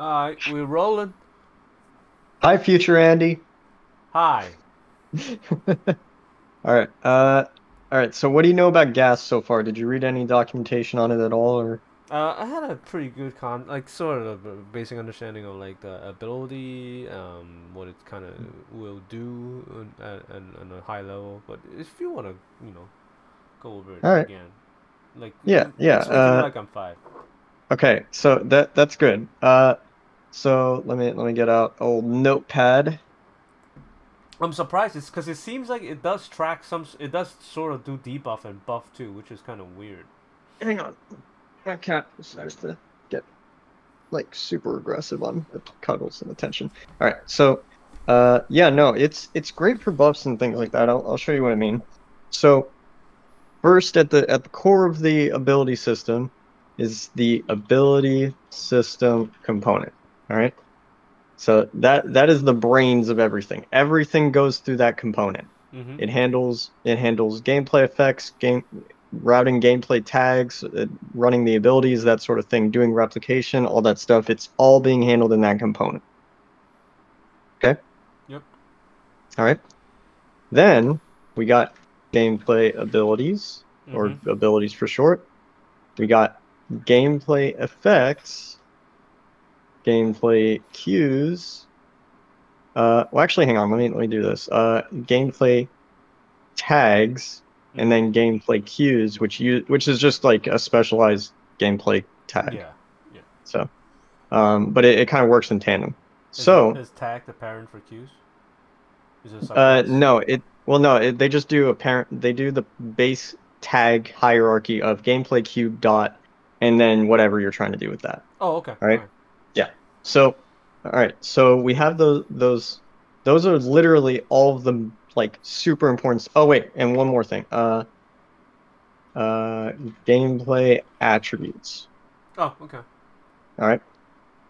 Alright, we're rolling. Hi, future Andy. Hi. All right. Uh, all right. So, what do you know about gas so far? Did you read any documentation on it at all, or? Uh, I had a pretty good con, like sort of a basic understanding of like the ability, um, what it kind of will do, on, at, on a high level. But if you want to, you know, go over it All right. again, like Yeah, yeah, uh, like I'm five. Okay. So that that's good. Uh, so let me let me get out old notepad. I'm surprised. It's because it seems like it does track some. It does sort of do debuff and buff too, which is kind of weird. Hang on. My cat decided to get like super aggressive on the cuddles and attention. All right. So, uh, yeah, no, it's it's great for buffs and things like that. I'll I'll show you what I mean. So, first at the at the core of the ability system is the ability system component. All right. So that that is the brains of everything. Everything goes through that component. Mm-hmm. It handles it handles gameplay effects, game routing gameplay tags, uh, running the abilities, that sort of thing, doing replication, all that stuff. It's all being handled in that component. Okay. Yep. All right. Then we got gameplay abilities, or Mhm. abilities for short. We got gameplay effects, gameplay cues. Uh, well, actually, hang on. Let me let me do this. Uh, gameplay tags, and then gameplay cues, which you which is just like a specialized gameplay tag. Yeah. Yeah. So, um, but it, it kind of works in tandem. Is, So, is tag the parent for cues? Is it uh, no, it well, no, it, they just do a parent. They do the base tag hierarchy of gameplay cue dot, and then whatever you're trying to do with that. Oh, okay. All right. alright. So, all right. So we have those those those are literally all of the like super important. Oh wait, and one more thing. Uh, uh, gameplay attributes. Oh, okay. All right.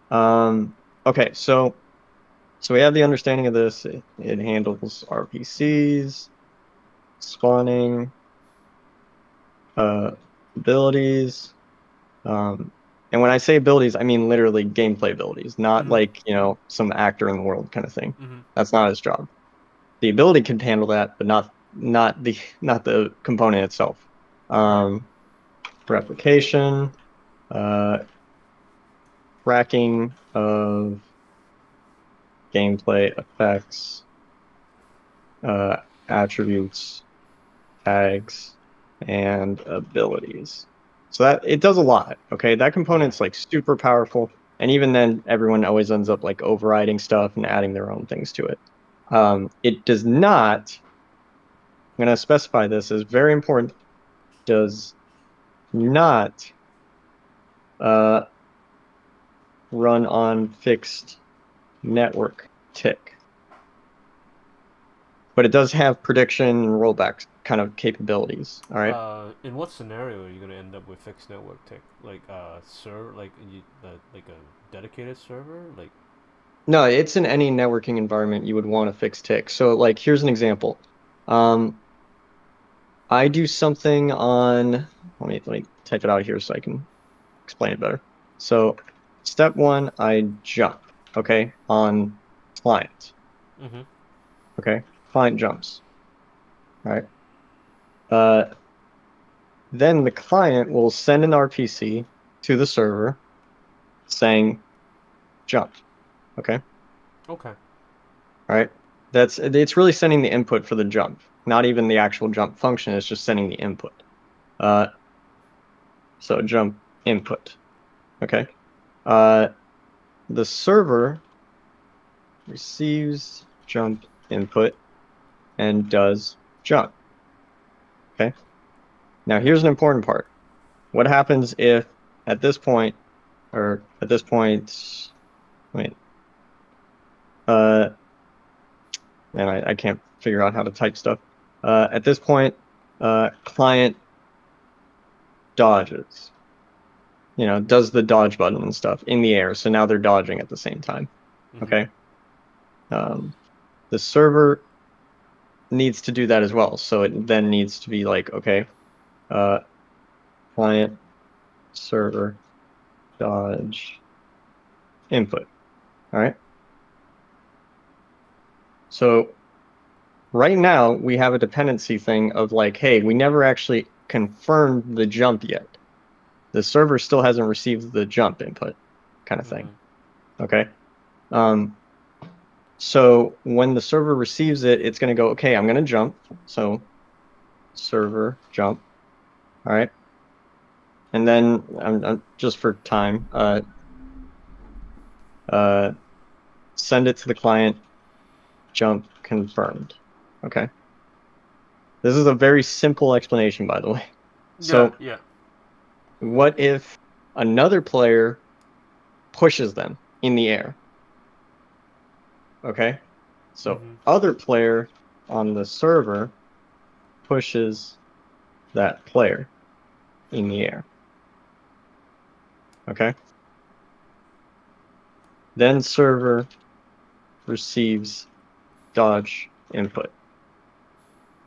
Um. Okay. So, so we have the understanding of this. It, it handles RPCs, spawning, uh, abilities. Um, and when I say abilities, I mean literally gameplay abilities, not Mhm. like you know some actor in the world kind of thing. Mm-hmm. That's not his job. The ability can handle that, but not not the not the component itself. Um, replication, uh, tracking of gameplay effects, uh, attributes, tags, and abilities. So that it does a lot. Okay, that component's like super powerful, and even then, everyone always ends up like overriding stuff and adding their own things to it. Um, it does not. I'm going to specify this as very important. Does not uh, run on fixed network tick, but it does have prediction and rollback kind of capabilities. All right. Uh, in what scenario are you gonna end up with fixed network tick? Like uh, server, like you, uh, like a dedicated server, like No, it's in any networking environment you would want a fixed tick. So, like, here's an example. Um, I do something on. Let me let me type it out here so I can explain it better. So, step one, I jump. Okay, on client. mm-hmm. Okay, client jumps. All right. Uh, then the client will send an RPC to the server saying jump. Okay. Okay. All right. That's it's really sending the input for the jump, not even the actual jump function. It's just sending the input. Uh, so jump input. Okay. Uh, the server receives jump input and does jump. Okay. Now here's an important part. What happens if at this point, or at this point, wait, uh, and I, I can't figure out how to type stuff. Uh, at this point, uh, client dodges. You know, does the dodge button and stuff in the air. So now they're dodging at the same time. Mhm. Okay. Um, the server needs to do that as well. So it then needs to be like, okay, uh, client server dodge input. All right. So right now we have a dependency thing of like, hey, we never actually confirmed the jump yet. The server still hasn't received the jump input kind of thing. Mhm. Okay. Um, so when the server receives it, it's going to go, okay, I'm going to jump. So server jump. All right. And then I'm, I'm just for time, uh, uh, send it to the client, jump confirmed. Okay. This is a very simple explanation, by the way. So yeah, what if another player pushes them in the air? Okay. So Mhm. other player on the server pushes that player in the air. Okay. Then server receives dodge input.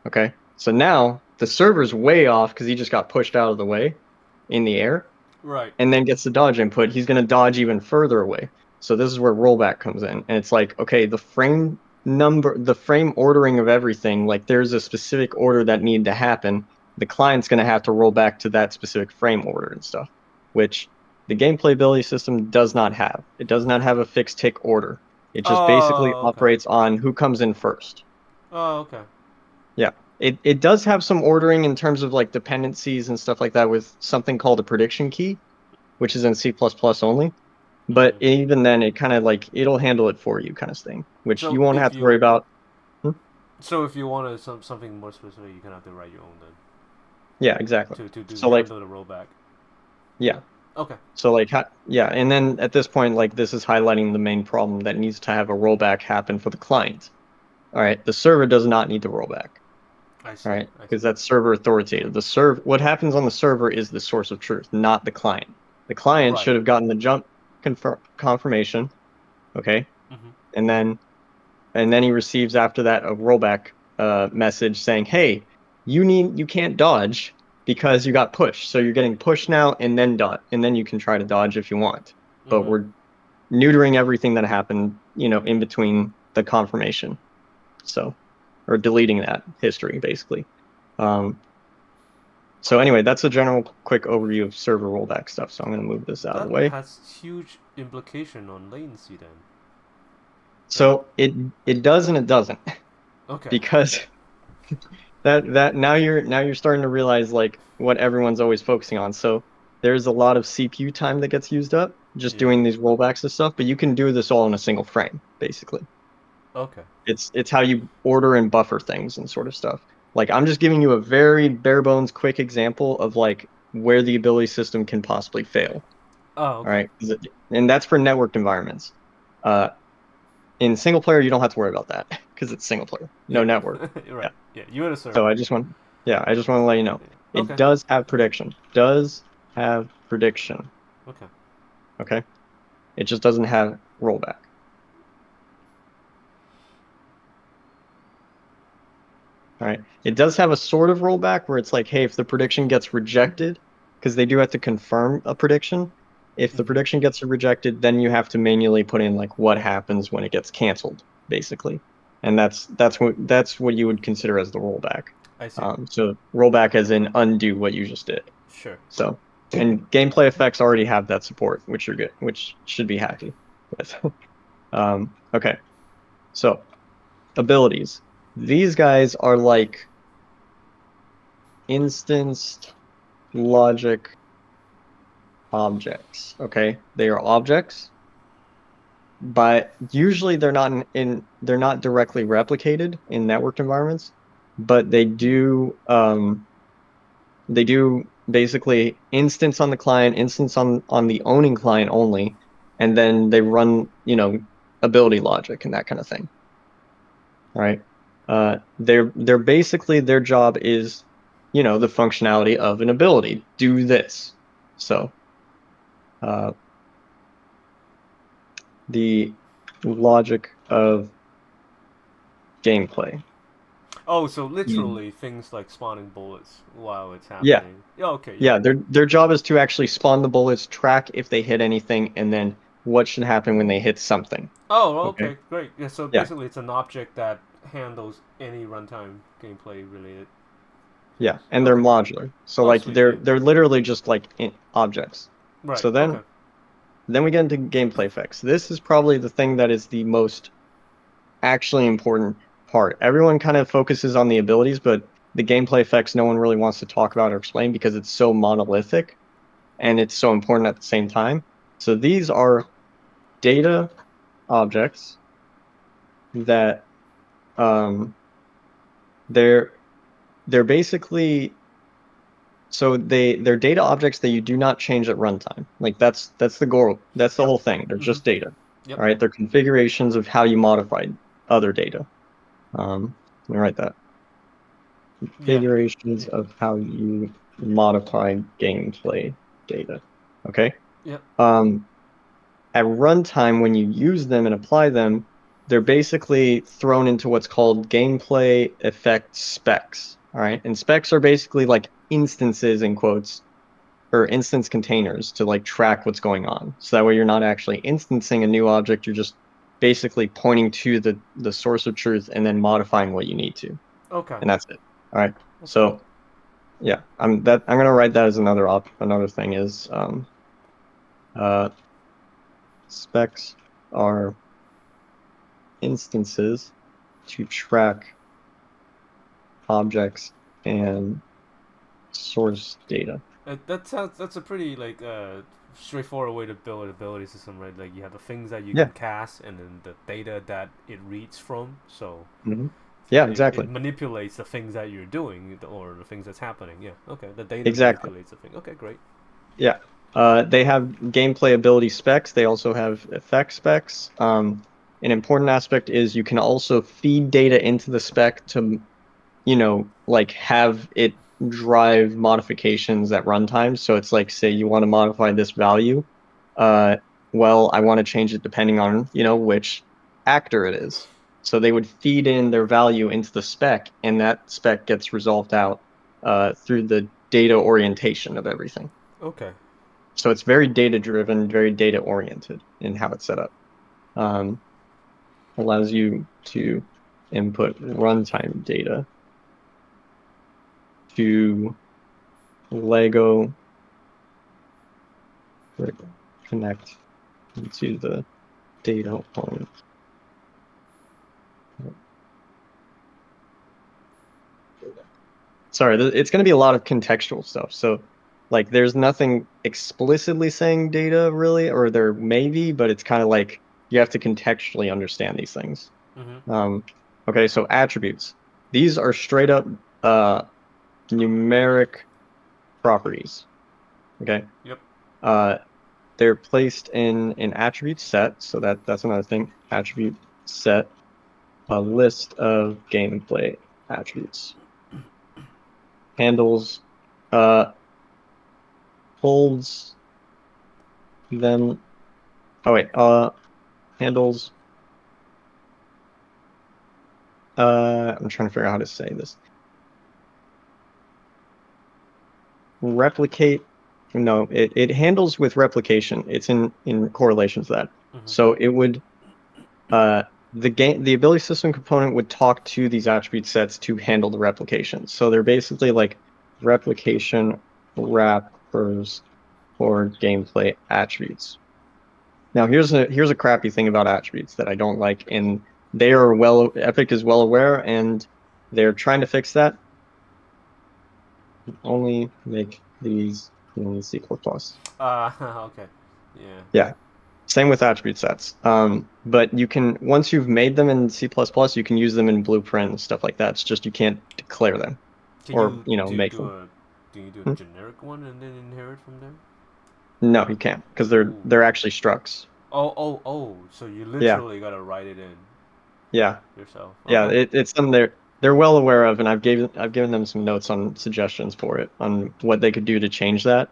Okay. So now the server's way off because he just got pushed out of the way in the air right. and then gets the dodge input, he's going to dodge even further away. So this is where rollback comes in, and it's like, okay, the frame number, the frame ordering of everything, like there's a specific order that need to happen. The client's going to have to roll back to that specific frame order and stuff, which the gameplay ability system does not have. It does not have a fixed tick order. It just oh, basically Oh, okay. operates on who comes in first. Oh, okay. Yeah. It it does have some ordering in terms of like dependencies and stuff like that with something called a prediction key, which is in C only. But even then, it kind of like it'll handle it for you, kind of thing, which So you won't have to you- worry about. Hmm? So if you wanted some something more specific, you can have to write your own then Yeah, exactly. to to do So, like- the rollback. Yeah. Okay. So like, yeah, and then at this point, like this is highlighting the main problem that needs to have a rollback happen for the client. All right, the server does not need the rollback. I see. All right, because that's server authoritative. The serve what happens on the server is the source of truth, not the client. The client Right. should have gotten the jump confirm confirmation, okay, Mhm. and then and then he receives after that a rollback uh, message saying, "Hey, you need you can't dodge because you got pushed. So you're getting pushed now, and then dot, and then you can try to dodge if you want. But Mhm. we're neutering everything that happened, you know, in between the confirmation. So, or deleting that history basically. Um, so anyway, that's a general quick overview of server rollback stuff. So I'm going to move this out of the way. has huge implication on latency then. So it it does and it doesn't Okay. because that that now you're now you're starting to realize like what everyone's always focusing on. So there's a lot of CPU time that gets used up just Yeah. doing these rollbacks and stuff, but you can do this all in a single frame basically. okay. It's it's how you order and buffer things and sort of stuff. Like I'm just giving you a very bare bones quick example of like where the ability system can possibly fail. Oh, okay. All right, and that's for networked environments. Uh, in single player, you don't have to worry about that because it's single player, no Yeah. network. right. Yeah. You had a server. So I just want, yeah, I just want to let you know okay. it does have prediction. Does have prediction. Okay. Okay, it just doesn't have rollback. All right. It does have a sort of rollback where it's like, hey, if the prediction gets rejected, because they do have to confirm a prediction. If the Mhm. prediction gets rejected, then you have to manually put in like what happens when it gets canceled, basically, and that's that's what that's what you would consider as the rollback. I see. Um, so rollback as in undo what you just did. sure. So, and gameplay effects already have that support, which are good, which should be happy with. um, okay, so abilities. These guys are like instanced logic objects. Okay, they are objects, but usually they're not in, in they're not directly replicated in networked environments, but they do um, they do basically instance on the client, instance on on the owning client only, and then they run you know ability logic and that kind of thing. All right, uh, they're they're basically their job is you know the functionality of an ability. Do this, so. Uh, the logic of gameplay. Oh, so literally things like spawning bullets while it's happening. Yeah. Yeah. Okay. Yeah, their their job is to actually spawn the bullets, track if they hit anything, and then what should happen when they hit something. Oh, okay, Okay. great. Yeah, so Yeah. basically it's an object that handles any runtime gameplay related. Yeah, and they're modular. So Oh, like sweet, they're they're literally just like objects. Right. So then- okay. Then we get into gameplay effects. This is probably the thing that is the most actually important part. Everyone kind of focuses on the abilities, but the gameplay effects no one really wants to talk about or explain because it's so monolithic and it's so important at the same time. So these are data objects that um, they're they're basically so they they're data objects that you do not change at runtime. Like that's that's the goal. That's the whole thing. They're just data. Yep. All right. They're configurations of how you modify other data. Um, let me write that. Configurations of how you modify gameplay data. Okay. Yep. Um, at runtime, when you use them and apply them, they're basically thrown into what's called gameplay effect specs. All right, and specs are basically like instances in quotes or instance containers to like track what's going on. So that way you're not actually instancing a new object, you're just basically pointing to the the source of truth and then modifying what you need to. Okay. And that's it. All right. So yeah, I'm that I'm going to write that as another op another thing is um uh specs are instances to track objects and source data. Uh, that sounds that's a pretty like uh straightforward way to build an ability system, right? Like you have the things that you Yeah. can cast, and then the data that it reads from. So Yeah, it- exactly. It manipulates the things that you're doing or the things that's happening. Yeah. Okay. The data Exactly. manipulates the thing. Okay. Great. Yeah, uh, they have gameplay ability specs. They also have effect specs. Um, an important aspect is you can also feed data into the spec to, you know, like have it drive modifications at runtime. So it's like, say you want to modify this value. Uh, well, I want to change it depending on, you know, which actor it is. So they would feed in their value into the spec, and that spec gets resolved out uh, through the data orientation of everything. Okay. So it's very data driven, very data oriented in how it's set up. Um, allows you to input runtime data to Lego connect into the data point. Sorry, it's going to be a lot of contextual stuff. So, like, there's nothing explicitly saying data really, or there may be, but it's kind of like you have to contextually understand these things. Mm-hmm. Um, okay, so attributes. These are straight up uh, numeric properties. Okay. Yep. Uh, they're placed in an attribute set, so that that's another thing. Attribute set, a list of gameplay attributes. Handles, uh, holds them. Oh wait, uh, handles uh, I'm trying to figure out how to say this. Replicate. No, it, it handles with replication. It's in, in correlation to that. Mhm. So it would, uh, the game, the ability system component would talk to these attribute sets to handle the replication. So they're basically like replication wrappers for gameplay attributes. Now here's a here's a crappy thing about attributes that I don't like, and they are well Epic is well aware, and they're trying to fix that. Only make these in C++. Uh, okay. Yeah. Yeah. Same with attribute sets. Um, but you can once you've made them in C++, you can use them in Blueprint and stuff like that. It's just you can't declare them. Can Or, you know, do make them. A, do you do a Hmm? generic one and then inherit from there? No, you can't because they're Ooh. they're actually structs. Oh, oh, oh! So you literally gotta write it in Yeah, yourself. yeah. It, it's something they're they're well aware of, and I've given I've given them some notes on suggestions for it on what they could do to change that.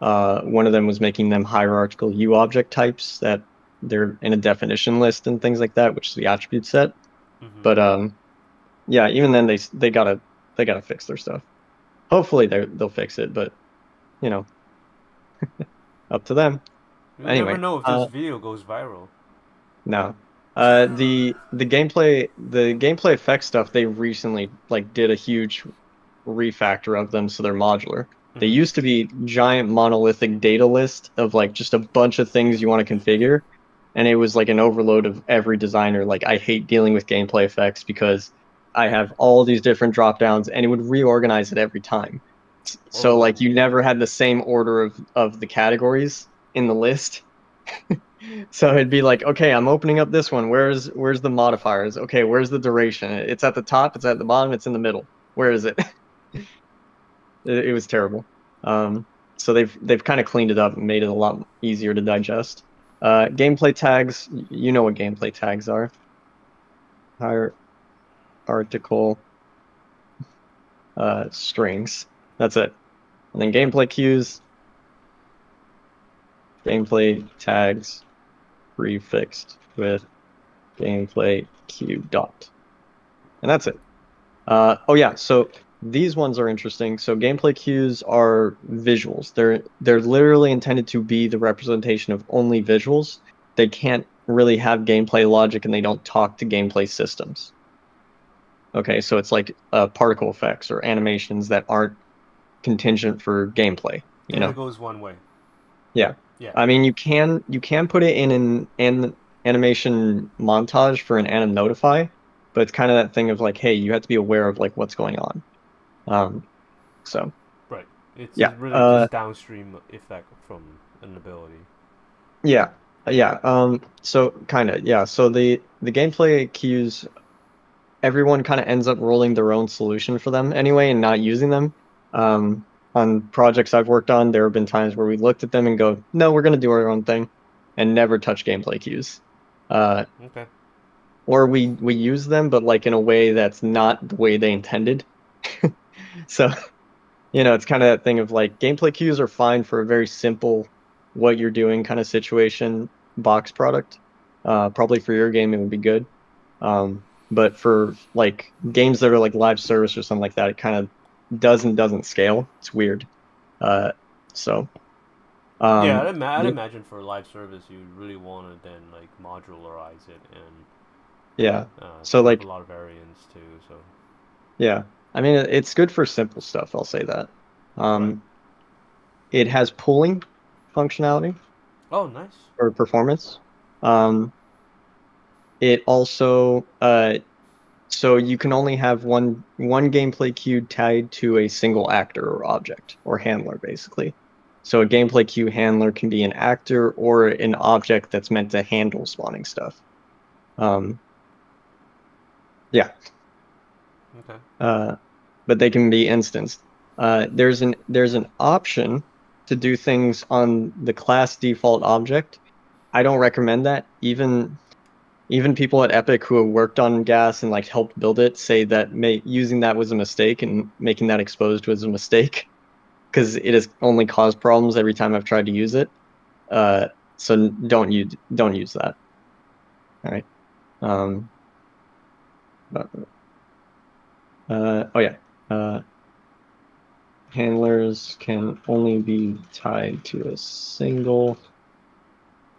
Uh, one of them was making them hierarchical U object types that they're in a definition list and things like that, which is the attribute set. Mhm. But um, yeah, even then they they gotta they gotta fix their stuff. Hopefully they they'll fix it, but you know, up to them. You Anyway, never know if this uh, video goes viral. No. Uh, the the gameplay the gameplay effect stuff they recently like did a huge refactor of them so they're modular. They Mhm. used to be giant monolithic data list of like just a bunch of things you want to configure, and it was like an overload of every designer. Like I hate dealing with gameplay effects because I have all these different drop downs and it would reorganize it every time. So like you never had the same order of of the categories in the list. so it'd be like, okay, I'm opening up this one. Where's where's the modifiers? Okay, where's the duration? It's at the top. It's at the bottom. It's in the middle. Where is it? it, it was terrible. Um, so they've they've kind of cleaned it up and made it a lot easier to digest. Uh, gameplay tags, you know what gameplay tags are. Higher article uh, strings. That's it. And then gameplay cues, gameplay tags prefixed with gameplay cue dot. And that's it. Uh, oh yeah, so these ones are interesting. So gameplay cues are visuals. They're they're literally intended to be the representation of only visuals. They can't really have gameplay logic and they don't talk to gameplay systems. Okay, so it's like uh, particle effects or animations that aren't contingent for gameplay. You and know, it goes one way. Yeah. Yeah. I mean, you can you can put it in an, an animation montage for an anim notify, but it's kind of that thing of like, hey, you have to be aware of like what's going on. Um, so right. It's yeah, really uh, just downstream effect from an ability. yeah, yeah. Um, so kind of yeah. So the the gameplay cues, everyone kind of ends up rolling their own solution for them anyway, and not using them. Um, on projects I've worked on, there have been times where we looked at them and go, no, we're gonna do our own thing, and never touch gameplay cues. Uh, Okay. or we we use them but like in a way that's not the way they intended so you know it's kind of that thing of like gameplay cues are fine for a very simple what you're doing kind of situation box product uh, probably for your game it would be good um, but for like games that are like live service or something like that it kind of does and doesn't scale it's weird uh, so um, yeah, I'd, ima- I'd imagine for live service, you really want to then like modularize it and yeah uh, So, like- a lot of variants too. So Yeah, I mean it's good for simple stuff. I'll say that. Um, It has pooling functionality oh, nice. for performance. Um, it also uh, so you can only have one one gameplay cue tied to a single actor or object or handler, basically. So a gameplay cue handler can be an actor or an object that's meant to handle spawning stuff. Um, yeah. Okay. uh, but they can be instanced. Uh, there's an there's an option to do things on the class default object. I don't recommend that. Even even people at Epic who have worked on Gas and like helped build it say that may, using that was a mistake and making that exposed was a mistake because it has only caused problems every time I've tried to use it. Uh, so don't use don't use that. All right. Um, but- uh, oh yeah. Uh, handlers can only be tied to a single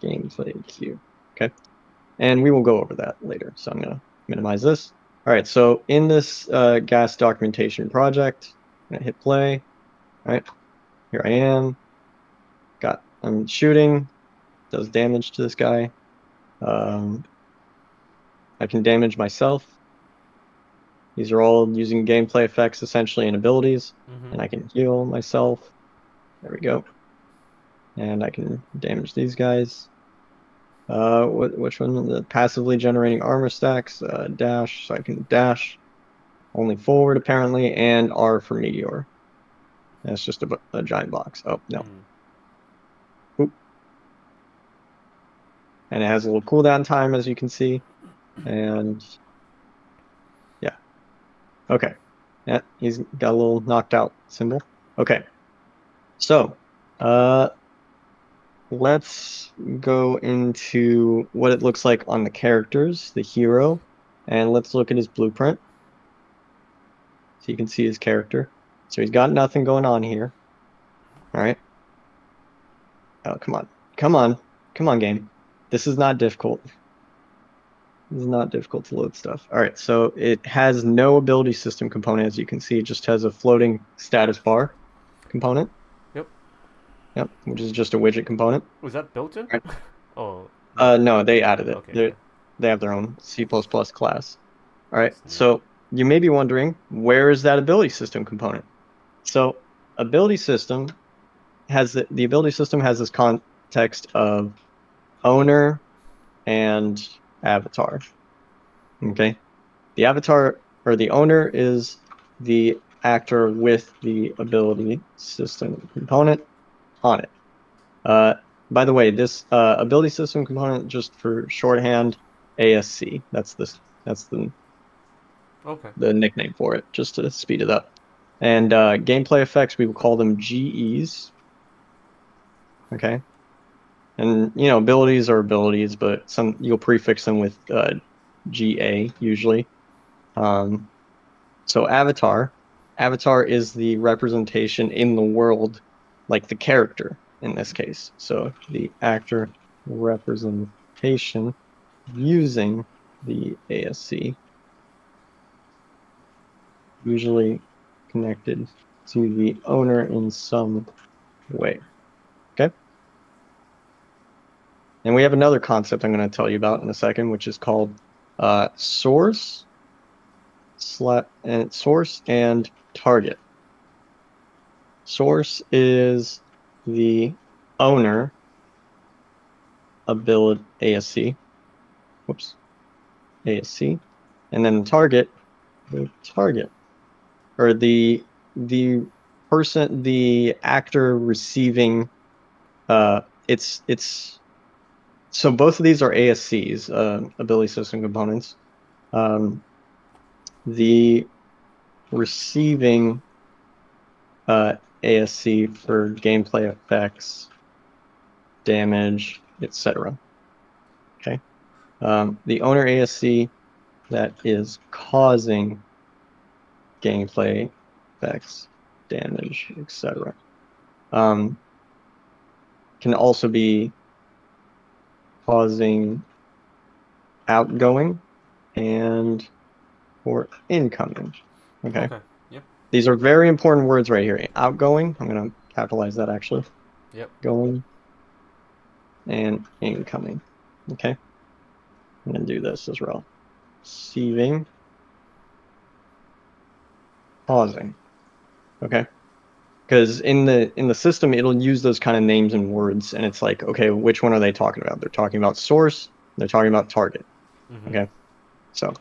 gameplay cue. Okay. And we will go over that later. So I'm going to minimize this. All right. So in this uh, gas documentation project, I'm going to hit play. All right. Here I am. Got, I'm shooting. Does damage to this guy. Um, I can damage myself. These are all using gameplay effects essentially and abilities. hmm And I can heal myself. There we go. And I can damage these guys. Uh, wh- which one? The passively generating armor stacks. Uh, dash, so I can dash. Only forward apparently, and R for meteor. That's just a, a giant box. Oh no. and it has a little cooldown time as you can see and yeah okay yeah he's got a little knocked out symbol okay so uh let's go into what it looks like on the characters the hero and let's look at his blueprint so you can see his character so he's got nothing going on here all right oh come on come on Come on, game. This is not difficult. This is not difficult to load stuff. All right, so it has no ability system component, as you can see. It just has a floating status bar component. Yep. Which is just a widget component. Was that built in? Right. oh. Uh, no, they added it. Okay. They they have their own C++ class. All right, so you may be wondering where is that ability system component? So ability system has the, the ability system has this context of owner and avatar. Okay, the avatar or the owner is the actor with the ability system component on it. Uh, by the way, this uh, ability system component, just for shorthand, ASC. That's the that's the Okay. the nickname for it, just to speed it up. And uh, gameplay effects, we will call them GEs. Okay. And you know, abilities are abilities, but some you'll prefix them with uh, GA usually. Um, so avatar, avatar is the representation in the world, like the character in this case. So the actor representation using the ASC usually connected to the owner in some way. Okay? And we have another concept I'm going to tell you about in a second, which is called uh, source, sla- and source and target. Source is the owner ability ASC. Whoops. ASC. And then the target, the target or the the person the actor receiving uh it's it's so both of these are ASCs uh, ability system components um the receiving uh ASC for gameplay effects damage etc okay um the owner ASC that is causing gameplay effects, damage, etc. Um, can also be causing outgoing and or incoming. Okay. Okay. These are very important words right here. Outgoing, I'm going to capitalize that actually. Yep. Going and incoming. Okay. I'm going to do this as well. Receiving pausing okay because in the in the system it'll use those kind of names and words and it's like okay which one are they talking about they're talking about source they're talking about target Mhm. Okay. so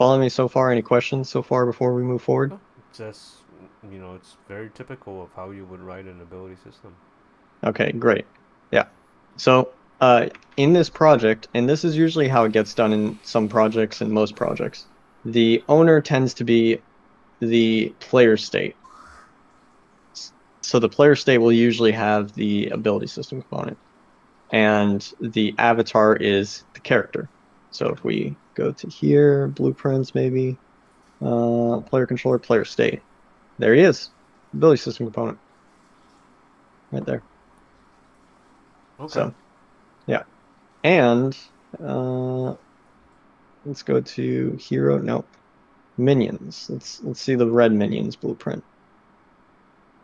follow me so far any questions so far before we move forward Just you know, it's very typical of how you would write an ability system. Okay, great. Yeah. So, uh, in this project, and this is usually how it gets done in some projects and most projects, the owner tends to be the player state. So the player state will usually have the ability system component, and the avatar is the character. So if we go to here, blueprints maybe, uh, player controller, player state, there he is, ability system component, right there. Okay. So, yeah. And uh, let's go to hero. nope, minions. Let's let's see the red minions blueprint.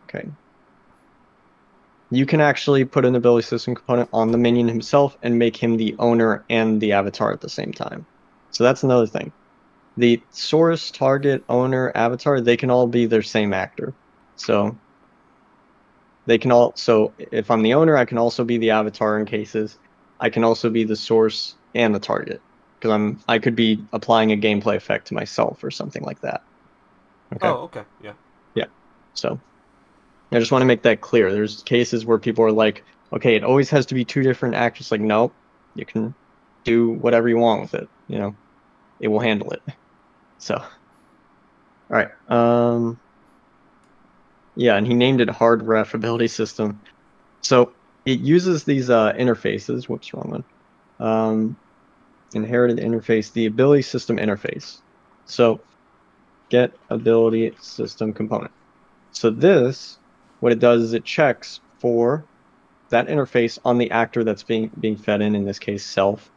Okay. You can actually put an ability system component on the minion himself and make him the owner and the avatar at the same time. So that's another thing. The source, target, owner, avatar, they can all be their same actor. So they can all so if i'm the owner i can also be the avatar in cases i can also be the source and the target because i'm i could be applying a gameplay effect to myself or something like that okay Oh, okay. Yeah. Yeah. So i just want to make that clear there's cases where people are like okay it always has to be two different actors like nope you can do whatever you want with it you know it will handle it so all right um yeah, and he named it Hard Ref Ability System. So it uses these uh, interfaces. Whoops, wrong one. Um, inherited interface, the ability system interface. So get ability system component. So this, what it does is it checks for that interface on the actor that's being being fed in, in this case self,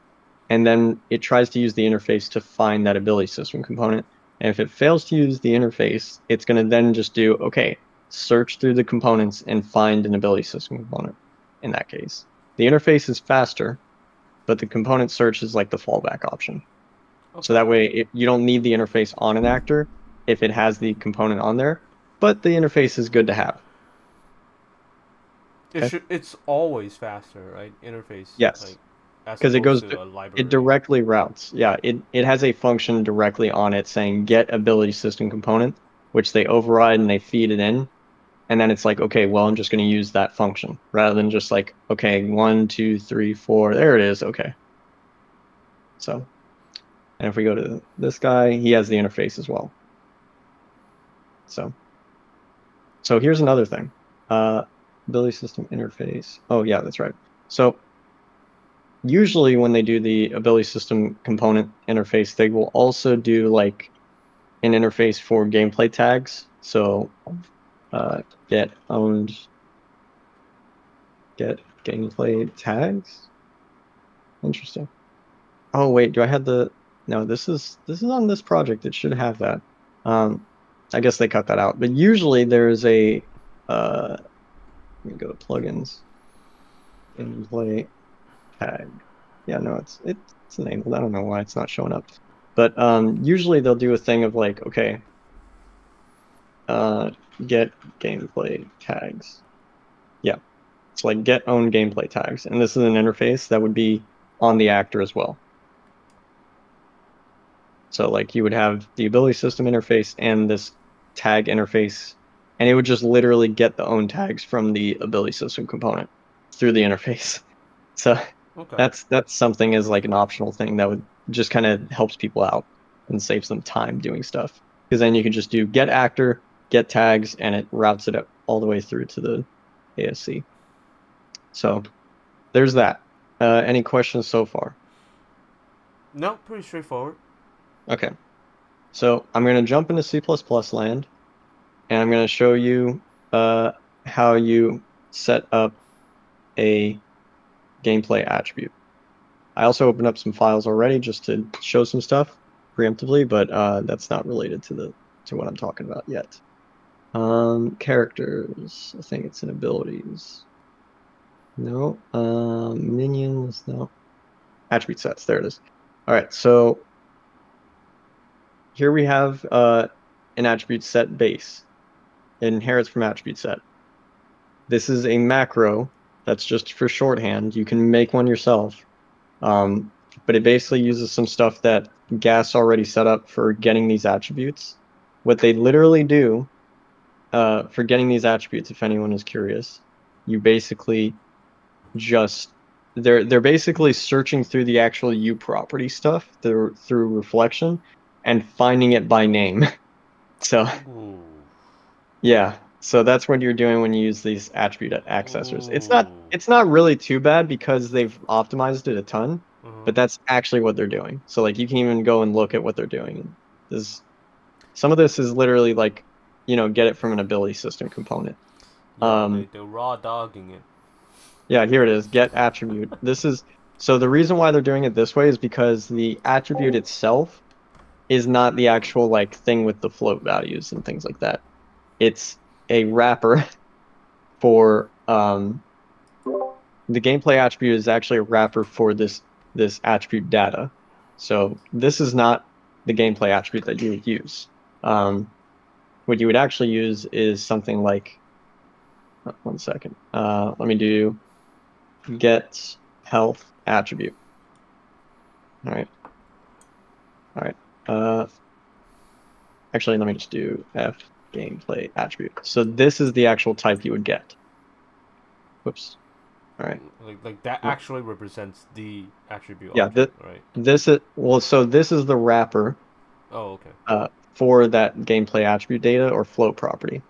and then it tries to use the interface to find that ability system component. And if it fails to use the interface, it's going to then just do okay, search through the components and find an ability system component. In that case, the interface is faster, but the component search is like the fallback option. Okay. So that way, it, you don't need the interface on an actor if it has the component on there, but the interface is good to have. It Okay. should, it's always faster, right? Interface. Yes. Like, as 'Cause it goes to to- a library. It directly routes. Yeah, it, it has a function directly on it saying get ability system component, which they override and they feed it in. And then it's like, okay, well, I'm just going to use that function rather than just like, okay, one, two, three, four, there it is. Okay. So, and if we go to this guy, he has the interface as well. So, so here's another thing. Uh, ability system interface. Oh yeah, that's right. So usually when they do the ability system component interface, they will also do like an interface for gameplay tags. So uh, get owned get gameplay tags. Interesting. Oh wait, do I have the no, this is this is on this project. It should have that. Um I guess they cut that out. But usually there's a uh let me go to plugins. Gameplay tag. Yeah, no, it's it's enabled. I don't know why it's not showing up. But um, usually they'll do a thing of like, okay, uh, get gameplay tags. Yeah, it's like get own gameplay tags, and this is an interface that would be on the actor as well. So like you would have the ability system interface and this tag interface, and it would just literally get the own tags from the ability system component through the interface. So Okay. that's that's something as like an optional thing that would just kind of helps people out and saves them time doing stuff. Because then you can just do get actor get tags and it routes it up all the way through to the asc so there's that. Uh, any questions so far? No, pretty straightforward. okay. So i'm going to jump into c++ land and i'm going to show you uh, how you set up a gameplay attribute. I also opened up some files already just to show some stuff preemptively, but uh, that's not related to the to what I'm talking about yet. Um, characters, I think it's in abilities. No, um, minions, no. Attribute sets, there it is. All right, so here we have uh, an attribute set base. It inherits from attribute set. This is a macro that's just for shorthand. You can make one yourself. Um, but it basically uses some stuff that Gas already set up for getting these attributes. What they literally do uh, for getting these attributes, if anyone is curious, you basically just they're they're basically searching through the actual U property stuff through through reflection and finding it by name. so yeah, so that's what you're doing when you use these attribute accessors. It's not it's not really too bad because they've optimized it a ton, Mhm. but that's actually what they're doing. So like you can even go and look at what they're doing. This some of this is literally like, you know, get it from an ability system component. Yeah, um, they, they're raw dogging it. Yeah, here it is. Get attribute. This is so the reason why they're doing it this way is because the attribute itself is not the actual like thing with the float values and things like that. It's a wrapper for um, the gameplay attribute is actually a wrapper for this this attribute data. So this is not the gameplay attribute that you would use. Um, what you would actually use is something like uh, one second. Uh, let me do get health attribute. All right. All right. Uh, actually, let me just do f gameplay attribute. So this is the actual type you would get. Whoops. All right. Like, like that Yeah. actually represents the attribute. Yeah, object, right. This is well. So this is the wrapper Oh, okay. uh, for that gameplay attribute data or float property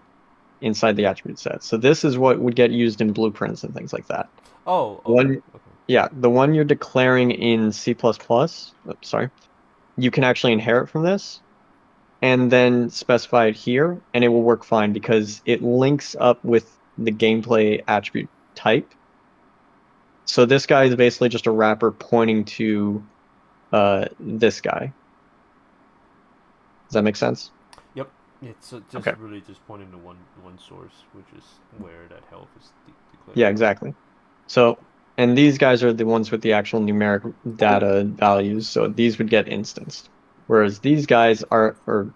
inside the attribute set. So this is what would get used in blueprints and things like that. Oh, okay. One- okay. Yeah, the one you're declaring in C++, oops, sorry, you can actually inherit from this and then specify it here and it will work fine because it links up with the gameplay attribute type So this guy is basically just a wrapper pointing to uh, this guy. Does that make sense? Yep. It's uh, just Okay. really just pointing to one one source, which is where that health is de- declared. Yeah, exactly. So, and these guys are the ones with the actual numeric data values. So these would get instanced, whereas these guys are, or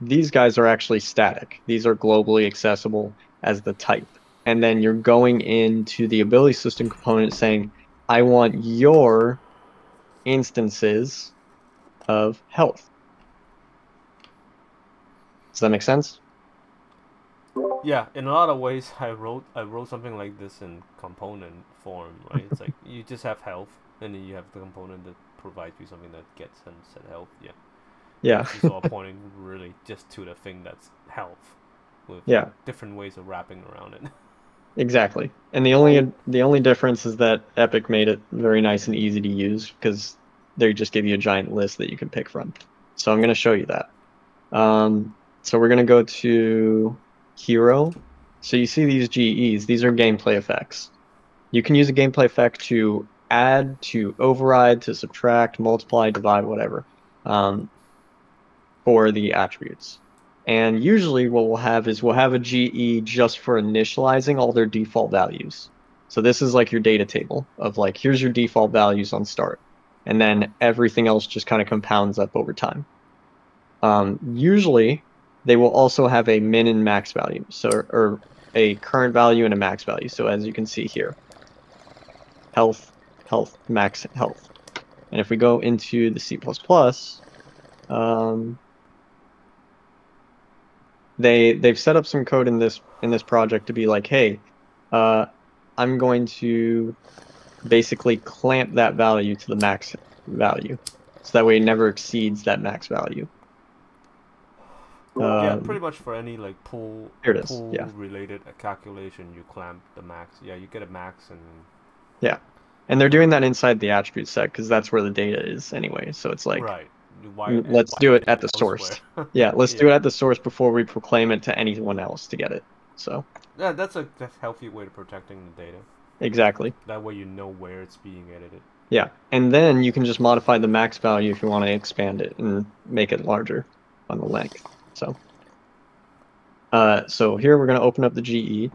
these guys are actually static. These are globally accessible as the type. And then you're going into the ability system component saying, I want your instances of health. Does that make sense? Yeah, in a lot of ways, I wrote I wrote something like this in component form, right? It's like you just have health, and then you have the component that provides you something that gets and set health. Yeah, Yeah. it's all pointing really just to the thing that's health, with Yeah. different ways of wrapping around it. Exactly. And the only the only difference is that Epic made it very nice and easy to use because they just give you a giant list that you can pick from. So I'm going to show you that. Um, so we're going to go to Hero. So you see these GEs. These are gameplay effects. You can use a gameplay effect to add, to override, to subtract, multiply, divide, whatever, um, for the attributes. And usually what we'll have is we'll have a GE just for initializing all their default values. So this is like your data table of like, here's your default values on start. And then everything else just kind of compounds up over time. Um, usually they will also have a min and max value. So, or a current value and a max value. So as you can see here, health, health, max health. And if we go into the C++, um, they they've set up some code in this in this project to be like, hey, uh, I'm going to basically clamp that value to the max value, so that way it never exceeds that max value. yeah, Um, pretty much for any like pool Here it is, pool yeah. related calculation, you clamp the max. Yeah, you get a max and Yeah, And they're doing that inside the attribute set because that's where the data is anyway. So it's like, right. Mm, let's do it at the source. yeah, let's do it at the source before we proclaim it to anyone else to get it. So yeah, that's a that's healthy way of protecting the data. exactly. That way you know where it's being edited. Yeah, and then you can just modify the max value if you want to expand it and make it larger on the length. So, uh, so here we're going to open up the GE.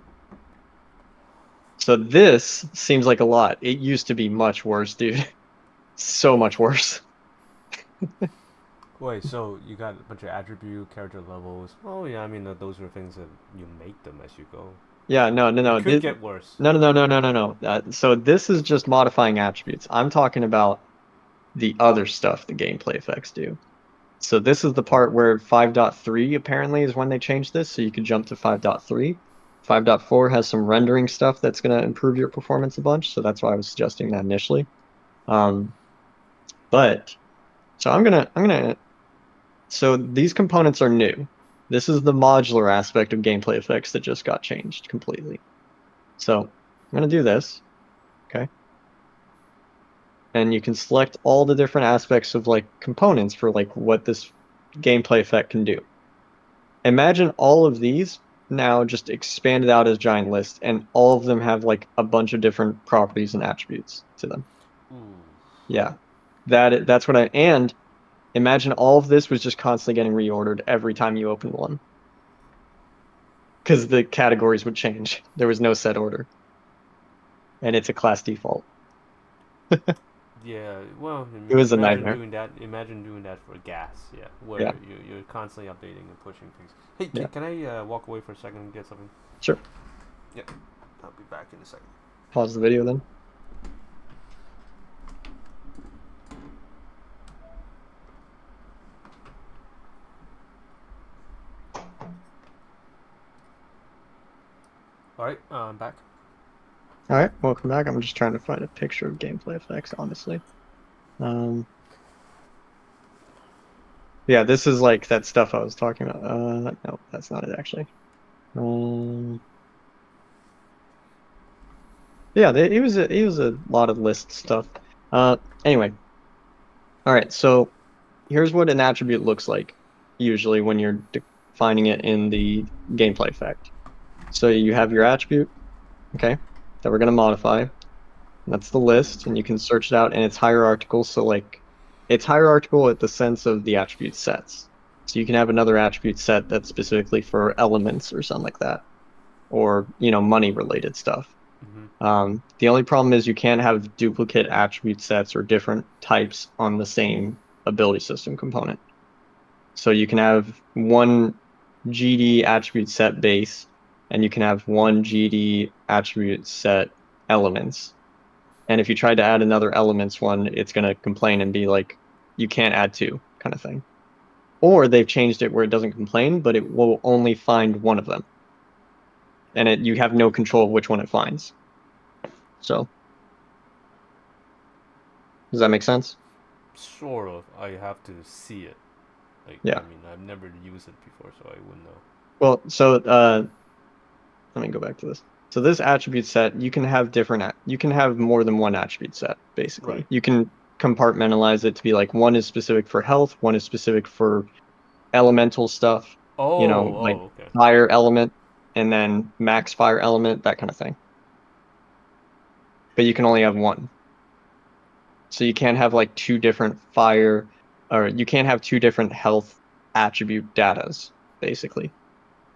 So this seems like a lot. It used to be much worse, dude. so much worse. Wait, so you got a bunch of attribute, character levels. Oh yeah, I mean those are things that you make them as you go. Yeah, no, no, no. it could get worse. No, no, no, no, no, no, no. Uh, so this is just modifying attributes. I'm talking about the other stuff the gameplay effects do. So this is the part where 5.3 apparently is when they changed this, so you could jump to 5.3. 5.4 has some rendering stuff that's going to improve your performance a bunch, so that's why I was suggesting that initially. Um, but so I'm gonna I'm gonna so these components are new. This is the modular aspect of gameplay effects that just got changed completely. So I'm going to do this. Okay. And you can select all the different aspects of like components for like what this gameplay effect can do. Imagine all of these now just expanded out as giant list and all of them have like a bunch of different properties and attributes to them. Ooh. Yeah. That that's what I and imagine all of this was just constantly getting reordered every time you opened one. Cuz the categories would change. There was no set order. And it's a class default. Yeah, well, It was a nightmare. Doing that, imagine doing that for GAS. Yeah, where Yeah. You, you're constantly updating and pushing things. Hey, Yeah. can, can I uh, walk away for a second and get something? Sure. Yep, I'll be back in a second. Pause the video then. All right, uh, I'm back. All right, welcome back. I'm just trying to find a picture of gameplay effects, honestly. Um, yeah, this is like that stuff I was talking about. Uh, no, that's not it actually. Um, yeah, it was a, it was a lot of list stuff. Uh, anyway, all right. So here's what an attribute looks like usually when you're defining it in the gameplay effect. So you have your attribute, okay, that we're going to modify. That's the list, and you can search it out, and it's hierarchical. So like, it's hierarchical at the sense of the attribute sets. So you can have another attribute set that's specifically for elements or something like that, or you know, money related stuff. hmm Um, the only problem is you can't have duplicate attribute sets or different types on the same ability system component. So you can have one GD attribute set base, and you can have one GD attribute set elements. And if you try to add another elements one, it's going to complain and be like, you can't add two, kind of thing. Or they've changed it where it doesn't complain, but it will only find one of them. And it, you have no control of which one it finds. So, does that make sense? Sort of. I have to see it. Like, Yeah. I mean, I've never used it before, so I wouldn't know. Well, so uh, let me go back to this. So this attribute set, you can have different. You can have more than one attribute set. Basically, Right. you can compartmentalize it to be like one is specific for health, one is specific for elemental stuff, Oh, you know, oh, like- oh, okay. fire element, and then max fire element, that kind of thing. But you can only have one. So you can't have like two different fire, or you can't have two different health attribute datas, basically.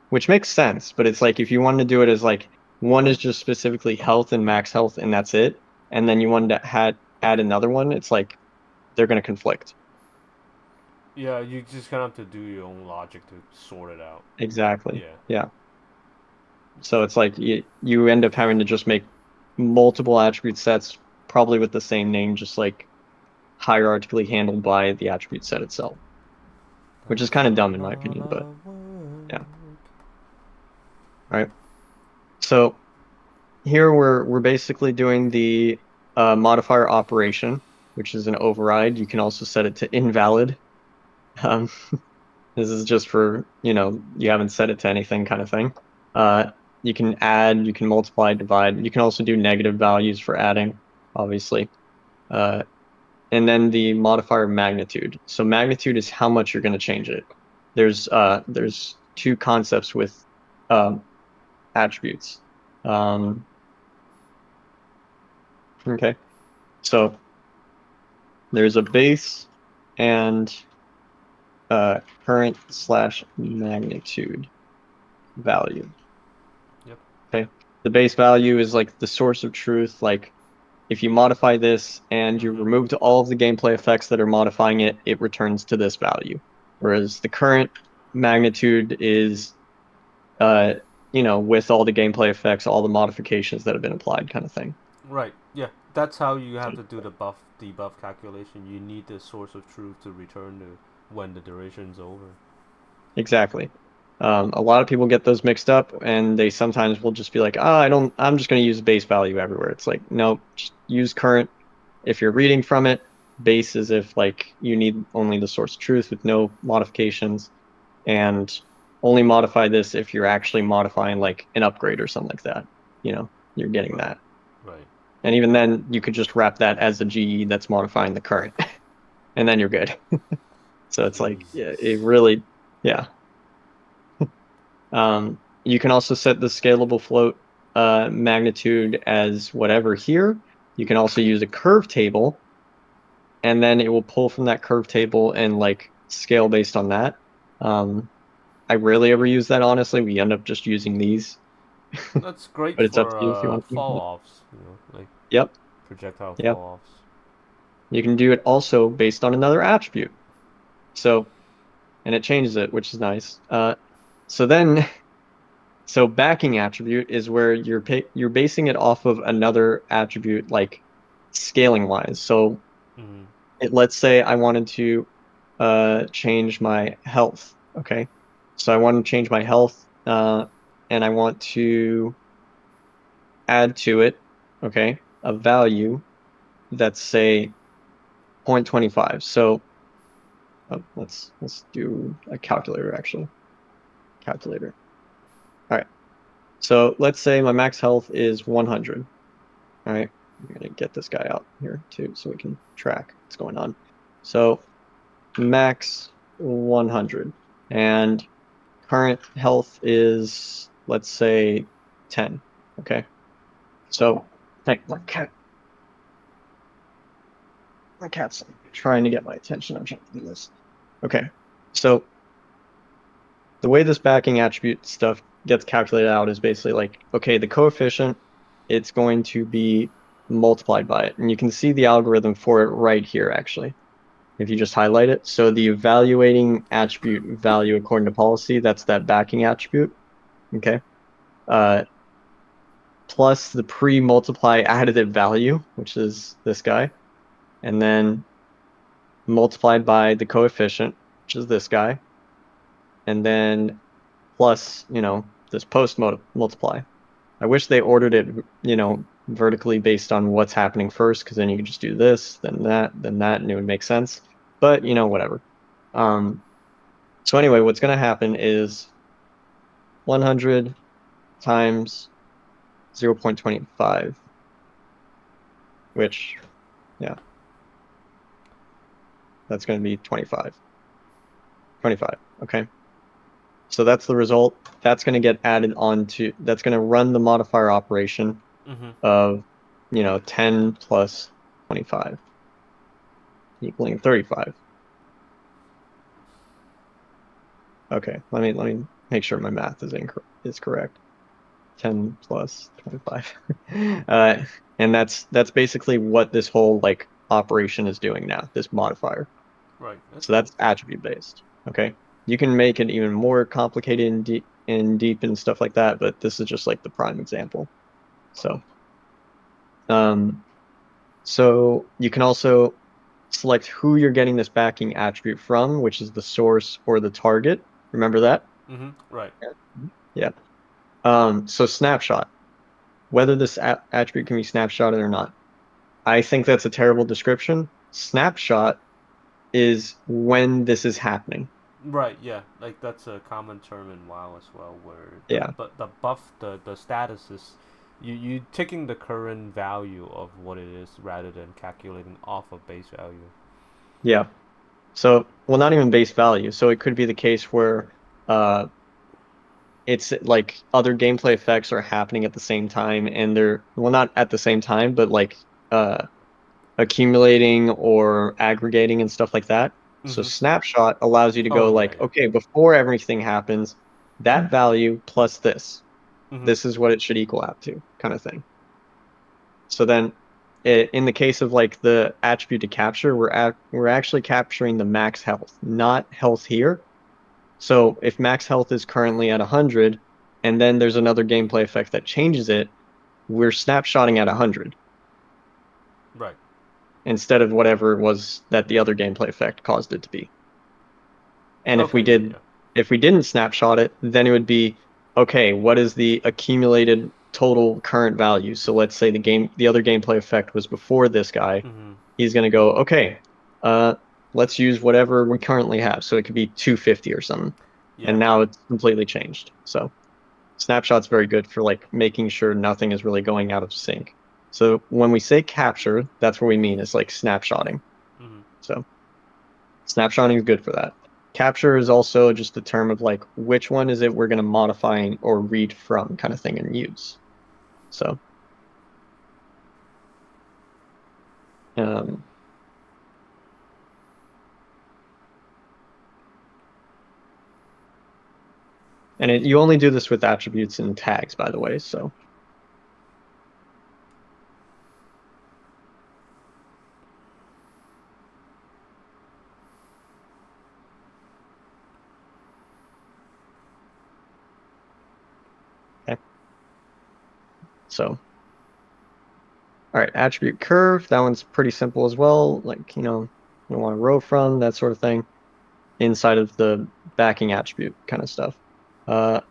Which makes sense, but it's like if you wanted to do it as like one is just specifically health and max health and that's it, and then you wanted to add add another one, it's like they're gonna conflict. Yeah, you just kind of have to do your own logic to sort it out. Exactly. Yeah. Yeah. So it's like you, you end up having to just make multiple attribute sets, probably with the same name, just like hierarchically handled by the attribute set itself. Which is kinda dumb in my opinion, but, yeah. So here we're we're basically doing the uh, modifier operation, which is an override. You can also set it to invalid. Um, this is just for you know you haven't set it to anything kind of thing. Uh, you can add, you can multiply, divide. You can also do negative values for adding, obviously. Uh, and then the modifier magnitude. So magnitude is how much you're going to change it. There's uh, there's two concepts with um, attributes. Um, okay, so there's a base and uh, current slash magnitude value. Yep. Okay. The base value is like the source of truth. Like, if you modify this and you Mhm. removed all of the gameplay effects that are modifying it, it returns to this value. Whereas the current magnitude is, uh, you know, with all the gameplay effects, all the modifications that have been applied, kind of thing. Right. Yeah. That's how you have to do the buff debuff calculation. You need the source of truth to return to when the duration's over. Exactly. Um, a lot of people get those mixed up, and they sometimes will just be like, "Ah, I don't. I'm just going to use base value everywhere." It's like, no, just use current. If you're reading from it, base is if like you need only the source of truth with no modifications, and only modify this if you're actually modifying like an upgrade or something like that. You know, you're getting that. Right. And even then, you could just wrap that as a GE that's modifying the current, and then you're good. so it's like, yeah, it really, yeah. um, you can also set the scalable float uh, magnitude as whatever here. You can also use a curve table, and then it will pull from that curve table and like scale based on that. Um, I rarely ever use that honestly. We end up just using these. That's great But it's for up to you if you uh, want to. fall offs. You know, like Yep. projectile Yep. fall offs. You can do it also based on another attribute. So, and it changes it, which is nice. Uh, so then, so backing attribute is where you're you're basing it off of another attribute, like scaling wise. So, hmm it, let's say I wanted to uh, change my health. Okay, so I want to change my health, uh, and I want to add to it, okay, a value that's say 0.25. So oh, let's let's do a calculator actually. Calculator. All right. So let's say my max health is 100. All right. I'm gonna get this guy out here too, so we can track what's going on. So max 100, and current health is let's say 10. Okay. So thank my cat. my cat's trying to get my attention. I'm trying to do this. Okay, so the way this backing attribute stuff gets calculated out is basically like, okay, the coefficient, it's going to be multiplied by it. And you can see the algorithm for it right here, actually, if you just highlight it. So the evaluating attribute value according to policy, that's that backing attribute, okay? Uh, plus the pre-multiply additive value, which is this guy, and then multiplied by the coefficient, which is this guy, and then plus, you know, this post multiply. I wish they ordered it, you know, vertically based on what's happening first, because then you could just do this, then that, then that, and it would make sense. But you know, whatever. Um, so anyway, what's going to happen is 100 times 0.25, which, yeah, that's going to be 25. 25, okay? So that's the result. That's going to get added onto, that's going to run the modifier operation Mm-hmm. of, you know, 10 plus 25 equaling 35. Okay, let me let me make sure my math is incorrect is correct. 10 plus 25. uh, and that's that's basically what this whole like operation is doing now, this modifier. Right. So that's attribute based. Okay. You can make it even more complicated and deep and deep and stuff like that, but this is just like the prime example. So um so you can also select who you're getting this backing attribute from, which is the source or the target. Remember that? Mm-hmm. Right. Yeah. Um, so snapshot, whether this a- attribute can be snapshotted or not. I think that's a terrible description. Snapshot is when this is happening. Right. Yeah. Like that's a common term in WoW as well, where Yeah. the, the buff the the status is you you taking the current value of what it is rather than calculating off of base value. Yeah. So, well, not even base value. So it could be the case where uh, it's like other gameplay effects are happening at the same time, and they're well, not at the same time, but like uh, accumulating or aggregating and stuff like that. So Mhm. snapshot allows you to Oh, go yeah, like, yeah. okay, before everything happens, that value plus this, Mhm. this is what it should equal out to, kind of thing. So then, i in the case of like the attribute to capture, we're at, we're actually capturing the max health, not health here. So if max health is currently at 100, and then there's another gameplay effect that changes it, we're snapshotting at 100 Right. instead of whatever it was that the other gameplay effect caused it to be. And if we did yeah. if we didn't snapshot it, then it would be okay, what is the accumulated total current value? So let's say the game the other gameplay effect was before this guy. Mhm. He's going to go, okay, uh, let's use whatever we currently have. So it could be 250 or something. Yeah. And now it's completely changed. So snapshot's very good for like making sure nothing is really going out of sync. So when we say capture, that's what we mean. It's like snapshotting. Mhm. So snapshotting is good for that. Capture is also just a term of like which one is it we're going to modify or read from kind of thing and use. So um, and it, you only do this with attributes and tags, by the way. So So, all right, attribute curve. That one's pretty simple as well. Like, you know, you want to row from, that sort of thing, inside of the backing attribute kind of stuff. Uh,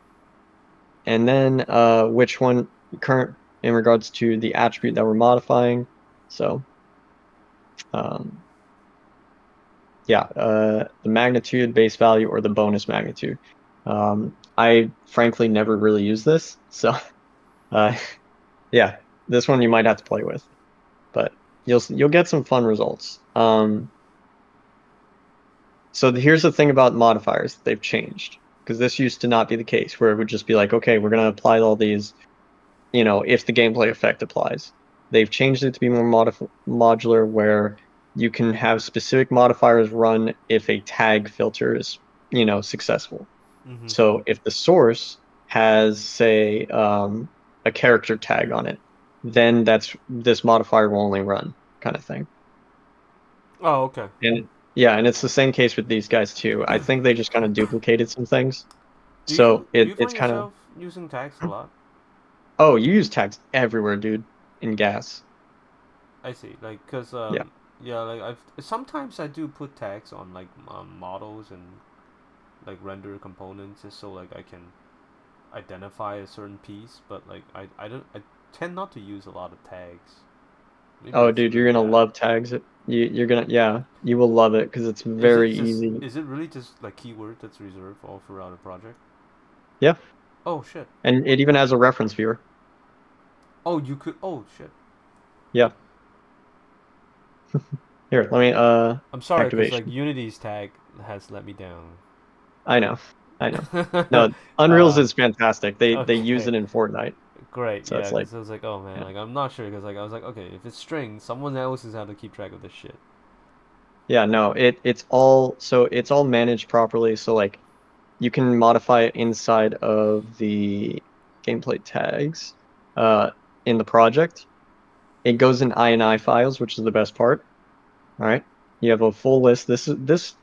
and then uh, which one current in regards to the attribute that we're modifying. So, um, yeah, uh, the magnitude, base value, or the bonus magnitude. Um, I frankly never really use this, so uh, yeah, this one you might have to play with, but you'll you'll get some fun results. Um, so the, here's the thing about modifiers: they've changed because this used to not be the case, where it would just be like, okay, we're gonna apply all these, you know, if the gameplay effect applies. They've changed it to be more modif- modular, where you can have specific modifiers run if a tag filter is, you know, successful. Mhm. So if the source has, say, um, a character tag on it, then that's this modifier will only run, kind of thing. Oh, okay. And yeah, and it's the same case with these guys too. I think they just kind of duplicated some things. Do so you, it, it's kind of using tags a lot. oh, you use tags everywhere, dude, in GAS. I see. Like, cause um, Yeah. yeah, like I've sometimes I do put tags on like um, models and like render components just so like I can identify a certain piece. But like I I don't I tend not to use a lot of tags. Maybe Oh, dude, you're gonna bad. love tags. You, you're gonna yeah, you will love it because it's Is it very just- easy. Is it really just like keyword that's reserved all throughout a project? Yeah. Oh shit. And it even has a reference viewer. Oh, you could. Oh shit. Yeah. Here, let me. Uh, I'm sorry, because like. Unity's tag has let me down. I know, I know. No, Unreal's Uh, is fantastic. They they use it in Fortnite. Great. So yeah, it's like- I was like, oh man, yeah. like I'm not sure because like I was like, okay, if it's string, someone else is how to keep track of this shit. Yeah, no, it it's all so it's all managed properly. So like, you can modify it inside of the gameplay tags, uh, in the project. It goes in INI files, which is the best part. All right, you have a full list. This is this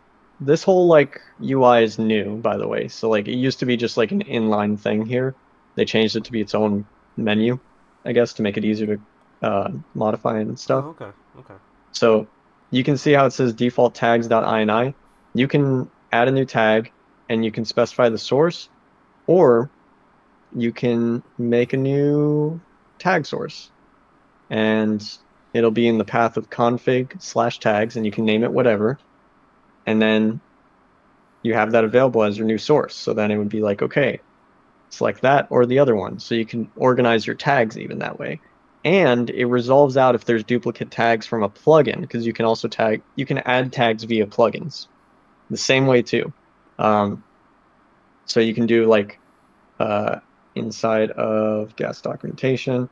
this whole like UI is new, by the way. So like, it used to be just like an inline thing here. They changed it to be its own menu, I guess, to make it easier to uh, modify and stuff. Oh, okay. Okay. So you can see how it says default tags.ini. You can add a new tag and you can specify the source, or you can make a new tag source. And it'll be in the path of config slash tags, and you can name it whatever. And then you have that available as your new source. So then it would be like, okay, select that or the other one. So you can organize your tags even that way and it resolves out if there's duplicate tags from a plugin because you can also tag you can add tags via plugins the same way too um, so you can do like uh, inside of GAS documentation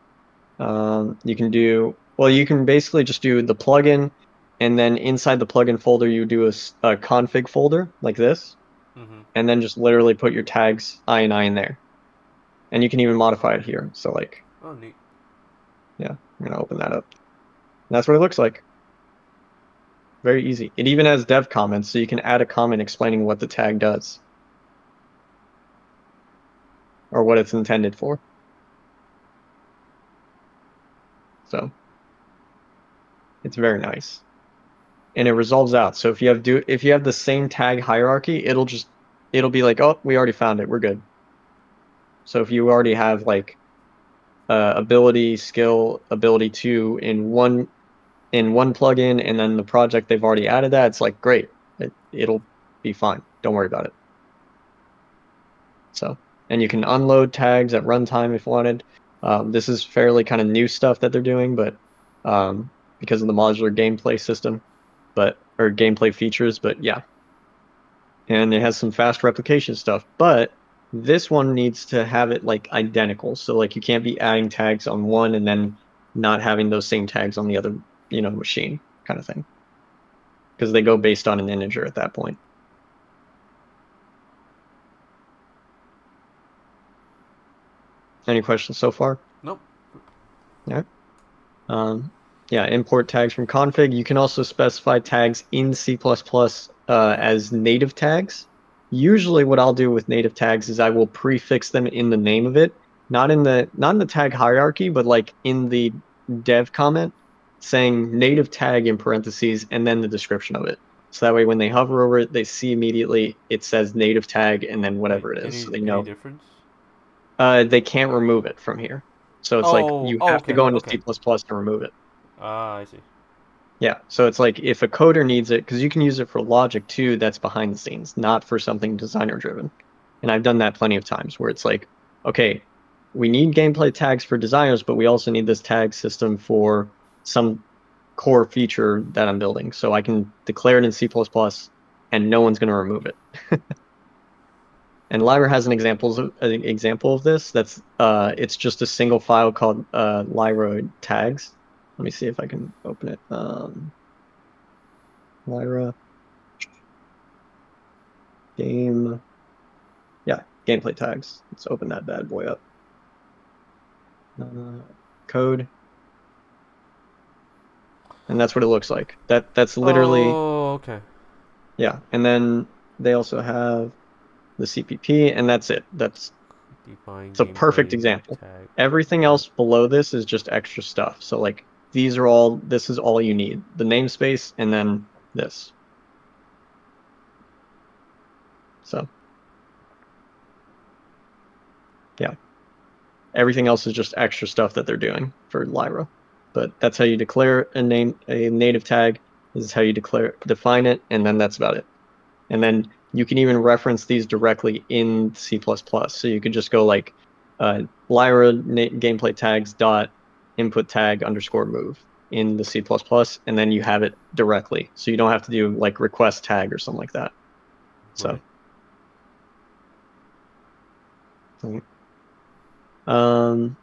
um, you can do well you can basically just do the plugin and then inside the plugin folder you do a config folder like this Mm-hmm. and then just literally put your tags ini in there and you can even modify it here so like Oh, neat. yeah I'm gonna open that up. And that's what it looks like. Very easy. It even has dev comments, so you can add a comment explaining what the tag does. Or what it's intended for. So it's very nice. And it resolves out. So if you have do if you have the same tag hierarchy, it'll just it'll be like, oh, we already found it, we're good. So if you already have like uh, ability, skill, ability two in one in one plugin, and then the project they've already added that. It's like great, it, it'll be fine. Don't worry about it. So, and you can unload tags at runtime if wanted. Um, this is fairly kind of new stuff that they're doing, but um, because of the modular gameplay system, but or gameplay features, but yeah. And it has some fast replication stuff, but this one needs to have it like identical. So like you can't be adding tags on one and then not having those same tags on the other, you know, machine kind of thing. Because they go based on an integer at that point. Any questions so far? Nope. Um, yeah, import tags from config. You can also specify tags in C++ uh, as native tags. Usually, what I'll do with native tags is I will prefix them in the name of it, not in the not in the tag hierarchy, but like in the dev comment, saying native tag in parentheses and then the description of it. So that way, when they hover over it, they see immediately it says native tag and then whatever it is, Any, so they any know. difference? Uh, they can't remove it from here. So it's Oh, like you oh, have okay, to go into okay. C++ to remove it. Ah, I see. Yeah, so it's like if a coder needs it, because you can use it for logic too, that's behind the scenes, not for something designer driven. And I've done that plenty of times where it's like, okay, we need gameplay tags for designers, but we also need this tag system for some core feature that I'm building. So I can declare it in C and no one's going to remove it. and Lyra has an examples of, an example of this. That's uh, it's just a single file called uh, Lyra tags. Let me see if I can open it. Um, Lyra. Game. Yeah, gameplay tags. Let's open that bad boy up. Uh, code. And that's what it looks like. That that's literally Oh, okay. yeah. And then they also have the CPP, and that's it. That's It's a perfect example. Tag. everything else below this is just extra stuff. So like these are all this is all you need. The namespace and then this. So yeah. Everything else is just extra stuff that they're doing for Lyra. But that's how you declare a name a native tag. This is how you declare define it, and then that's about it. And then you can even reference these directly in C++. So you could just go like uh, Lyra gameplay tags dot input tag underscore move in the C++, and then you have it directly. So you don't have to do like request tag or something like that. So. Right. Um,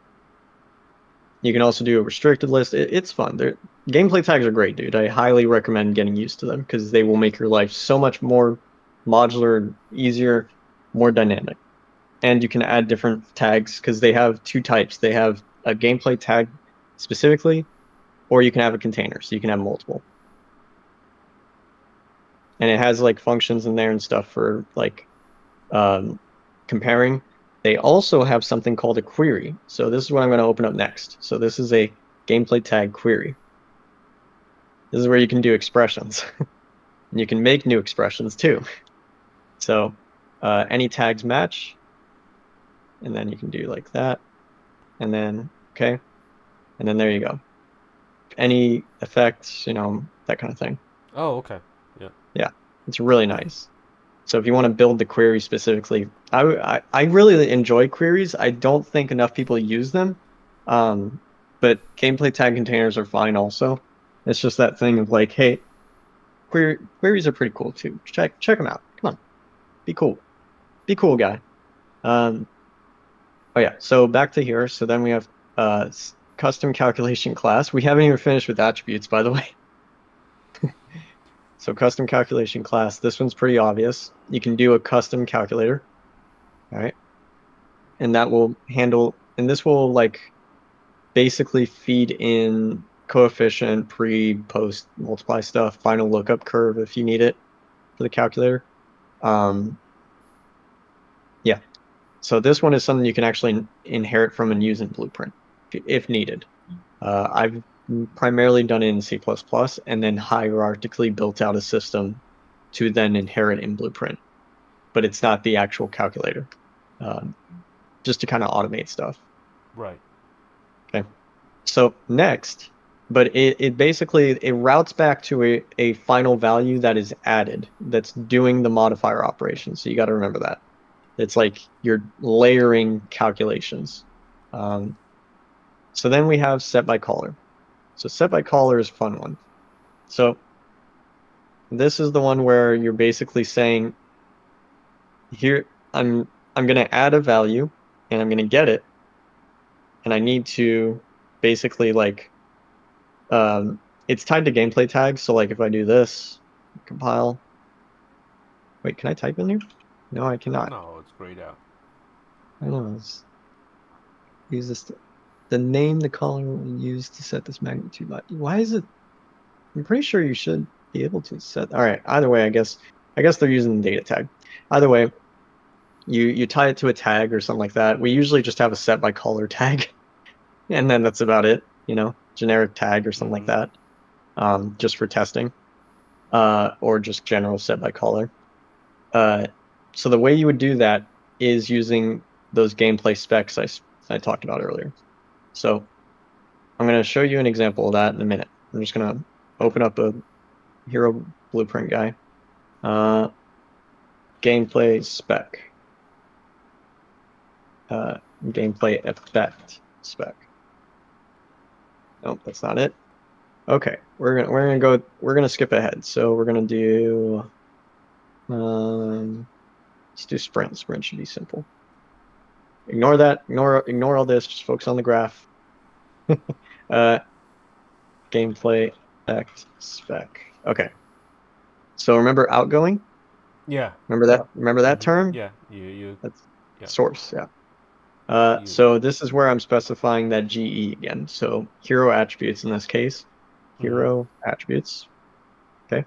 you can also do a restricted list. It, it's fun. They're, gameplay tags are great, dude. I highly recommend getting used to them because they will make your life so much more modular, easier, more dynamic. And you can add different tags because they have two types. They have a gameplay tag specifically, or you can have a container, so you can have multiple. And it has like functions in there and stuff for like um, comparing. They also have something called a query. So this is what I'm going to open up next. So this is a gameplay tag query. This is where you can do expressions. and you can make new expressions too. So uh, any tags match, and then you can do like that, and then okay, and then there you go. Any effects, you know, that kind of thing. Oh, okay. Yeah. Yeah, it's really nice. So if you want to build the query specifically, I, I, I really enjoy queries. I don't think enough people use them, um, but gameplay tag containers are fine also. It's just that thing of like, hey, query, queries are pretty cool too. Check check them out. Come on, be cool, be cool, guy. Um, oh yeah. So back to here. So then we have uh, custom calculation class. We haven't even finished with attributes, by the way. So custom calculation class, this one's pretty obvious. You can do a custom calculator. All right. And that will handle and this will like basically feed in coefficient, pre, post, multiply stuff, final lookup curve if you need it for the calculator. Um, yeah. So this one is something you can actually inherit from and use in Blueprint if, needed. Uh, I've primarily done it in C++ and then hierarchically built out a system to then inherit in Blueprint. But it's not the actual calculator, um, just to kind of automate stuff. Right. Okay. So next, but it, it basically it routes back to a, a final value that is added that's doing the modifier operation. So you got to remember that. It's like you're layering calculations. Um, so then we have set by caller. So set by caller is a fun one. So this is the one where you're basically saying here I'm I'm going to add a value and I'm going to get it and I need to basically like um it's tied to gameplay tags so like if I do this compile wait can I type in here no I cannot No, it's grayed out. I know use this the name the caller will use to set this magnitude by why is it I'm pretty sure you should be able to set all right either way I guess I guess they're using the data tag. Either way you you tie it to a tag or something like that. We usually just have a set by caller tag and then that's about it you know generic tag or something like that um, just for testing uh, or just general set by caller. Uh, so the way you would do that is using those gameplay specs I, I talked about earlier so i'm going to show you an example of that in a minute i'm just going to open up a hero blueprint guy uh, gameplay spec uh, gameplay effect spec Nope, that's not it. Okay, we're gonna we're gonna go we're gonna skip ahead. So we're gonna do um let's do sprint. Sprint should be simple. Ignore that, ignore ignore all this, just focus on the graph. uh gameplay effect spec. Okay. So remember outgoing? Yeah. Remember that? Remember that term? Yeah. You you. That's Yeah. source, yeah. Uh, so this is where I'm specifying that GE again. So hero attributes in this case, Mhm. hero attributes. Okay.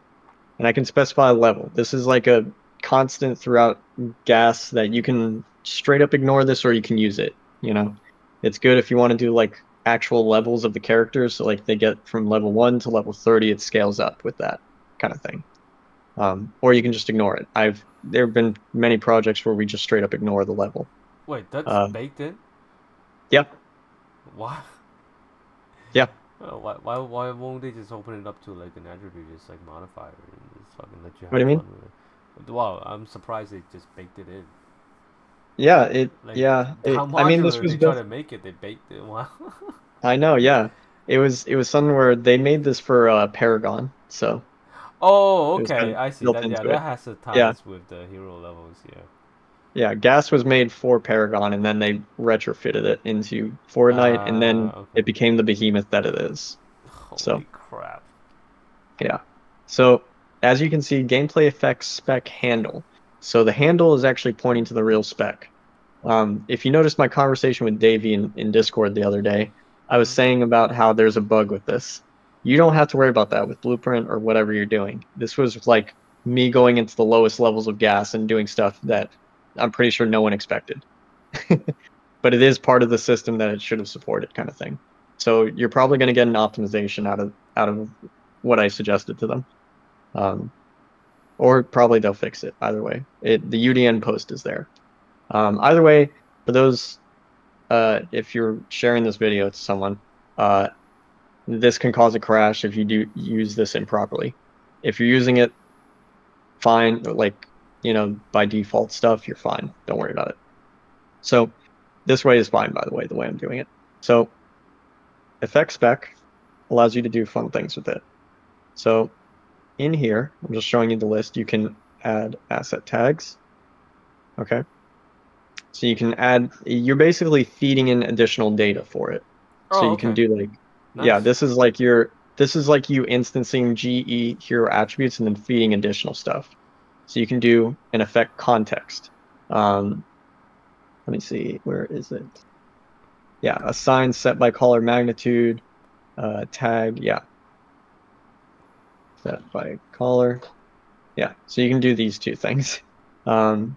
And I can specify a level. This is like a constant throughout GAS that you can straight up ignore this or you can use it. You know, it's good if you want to do like actual levels of the characters. So like they get from level one to level 30, it scales up with that kind of thing. Um, or you can just ignore it. I've there have been many projects where we just straight up ignore the level. Wait, that's uh, baked in. Yeah. Why? Yeah. Uh, why, why why won't they just open it up to like an attribute, just like modifier, and just fucking let you have What do you mean? Wow, I'm surprised they just baked it in. Yeah, it Like, yeah. It, How I mean, this was they try built- to make it, they baked it. Wow. I know, yeah. It was it was something where they made this for uh, Paragon. So oh, okay, I see that. Yeah, that it. has to ties Yeah. with the hero levels. Yeah. yeah, GAS was made for Paragon, and then they retrofitted it into Fortnite, and then Ah, okay. it became the behemoth that it is. Holy So- crap. Yeah. So as you can see, gameplay effects spec handle. So the handle is actually pointing to the real spec. Um, if you noticed my conversation with Davey in, in Discord the other day, I was saying about how there's a bug with this. You don't have to worry about that with Blueprint or whatever you're doing. This was like me going into the lowest levels of GAS and doing stuff that I'm pretty sure no one expected. but it is part of the system that it should have supported, kind of thing. So you're probably going to get an optimization out of out of what I suggested to them. Um, or probably they'll fix it. Either way, it the UDN post is there. Um, either way, for those, uh, if you're sharing this video to someone, uh, this can cause a crash if you do use this improperly. If you're using it fine, like you know by default stuff, you're fine. Don't worry about it. So this way is fine, by the way, the way I'm doing it. So effect spec allows you to do fun things with it. So in here, I'm just showing you the list. You can add asset tags. Okay. So you can add, you're basically feeding in additional data for it. So Oh, you can do like, yeah, this is like your, this is like you instancing GE hero attributes and then feeding additional stuff. So you can do an effect context. Um, let me see, where is it? Yeah, assign set by caller magnitude, uh, tag, yeah. Set by caller. Yeah, so you can do these two things. Um,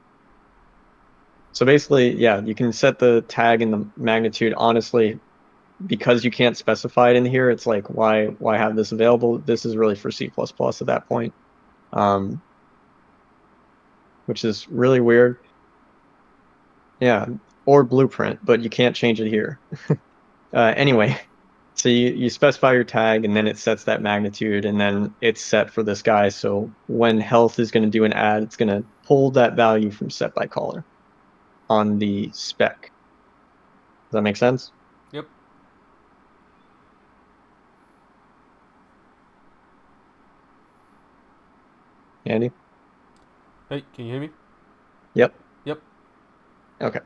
so basically, yeah, you can set the tag and the magnitude. Honestly, because you can't specify it in here, it's like why why have this available? This is really for C++ at that point, um, which is really weird. Yeah, or Blueprint, but you can't change it here. uh, anyway, so you, you specify your tag and then it sets that magnitude and then it's set for this guy. So when health is going to do an add, it's going to pull that value from set by caller on the spec. Does that make sense? Yep. Andy? Hey, can you hear me? Yep. Yep. Okay.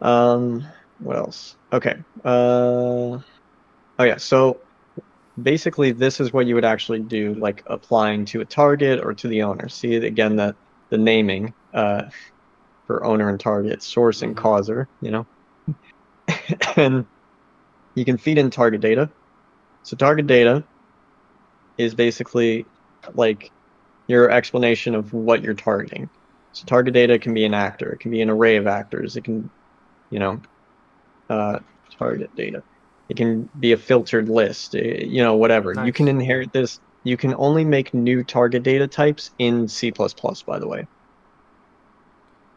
Um, what else? Okay. Uh, oh yeah. So basically, this is what you would actually do, like applying to a target or to the owner. See again the the naming uh, for owner and target, source and Mhm. causer. You know, and you can feed in target data. So target data is basically like your explanation of what you're targeting. So target data can be an actor, it can be an array of actors, it can, you know, uh, target data. It can be a filtered list, eh, you know, whatever. You can inherit this. You can only make new target data types in C++, by the way.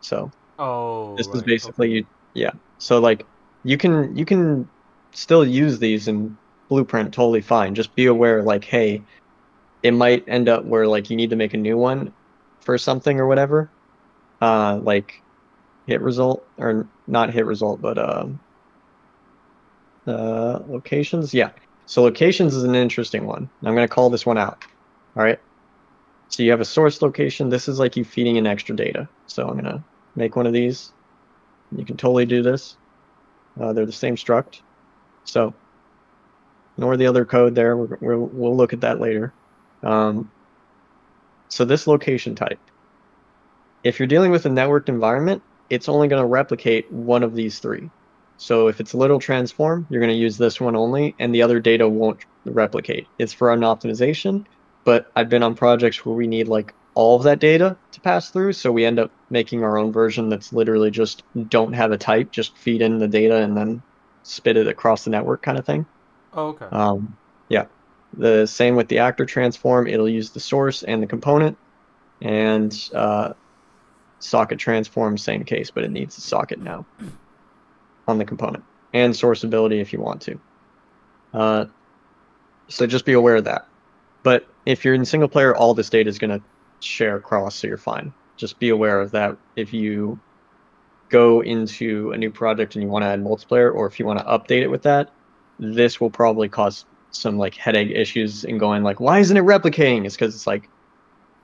So Oh, this is basically okay. yeah so like you can you can still use these in blueprint totally fine just be aware like hey it might end up where like you need to make a new one for something or whatever uh like hit result or not hit result but um uh locations yeah so locations is an interesting one i'm going to call this one out all right so you have a source location this is like you feeding in extra data so i'm going to make one of these. You can totally do this. Uh, they're the same struct. So ignore the other code there. We're, we're, we'll look at that later. Um, So this location type, if you're dealing with a networked environment, it's only going to replicate one of these three. So if it's a literal transform, you're going to use this one only, and the other data won't replicate. It's for an optimization, but I've been on projects where we need like all of that data to pass through, so we end up making our own version that's literally just don't have a type, just feed in the data and then spit it across the network kind of thing. Oh, okay. Um, yeah. The same with the actor transform, it'll use the source and the component, and uh, socket transform, same case, but it needs a socket now on the component and sourceability if you want to. Uh, so just be aware of that. But if you're in single player, all this data is going to share across, so you're fine. Just be aware of that if you go into a new project and you want to add multiplayer, or if you want to update it with that, this will probably cause some like headache issues in going like, why isn't it replicating? It's because it's like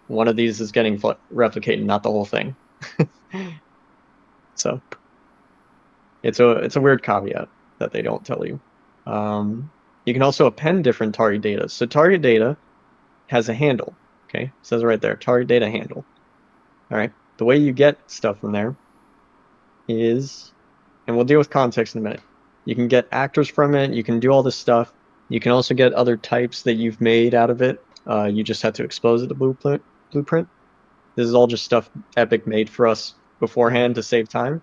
one of these is getting replicated, not the whole thing. so it's a it's a weird caveat that they don't tell you. Um, you can also append different target data. So target data has a handle. Okay, it says right there, target data handle. All right, the way you get stuff from there is, and we'll deal with context in a minute. You can get actors from it. You can do all this stuff. You can also get other types that you've made out of it. Uh, you just have to expose it to blueprint. Blueprint. This is all just stuff Epic made for us beforehand to save time.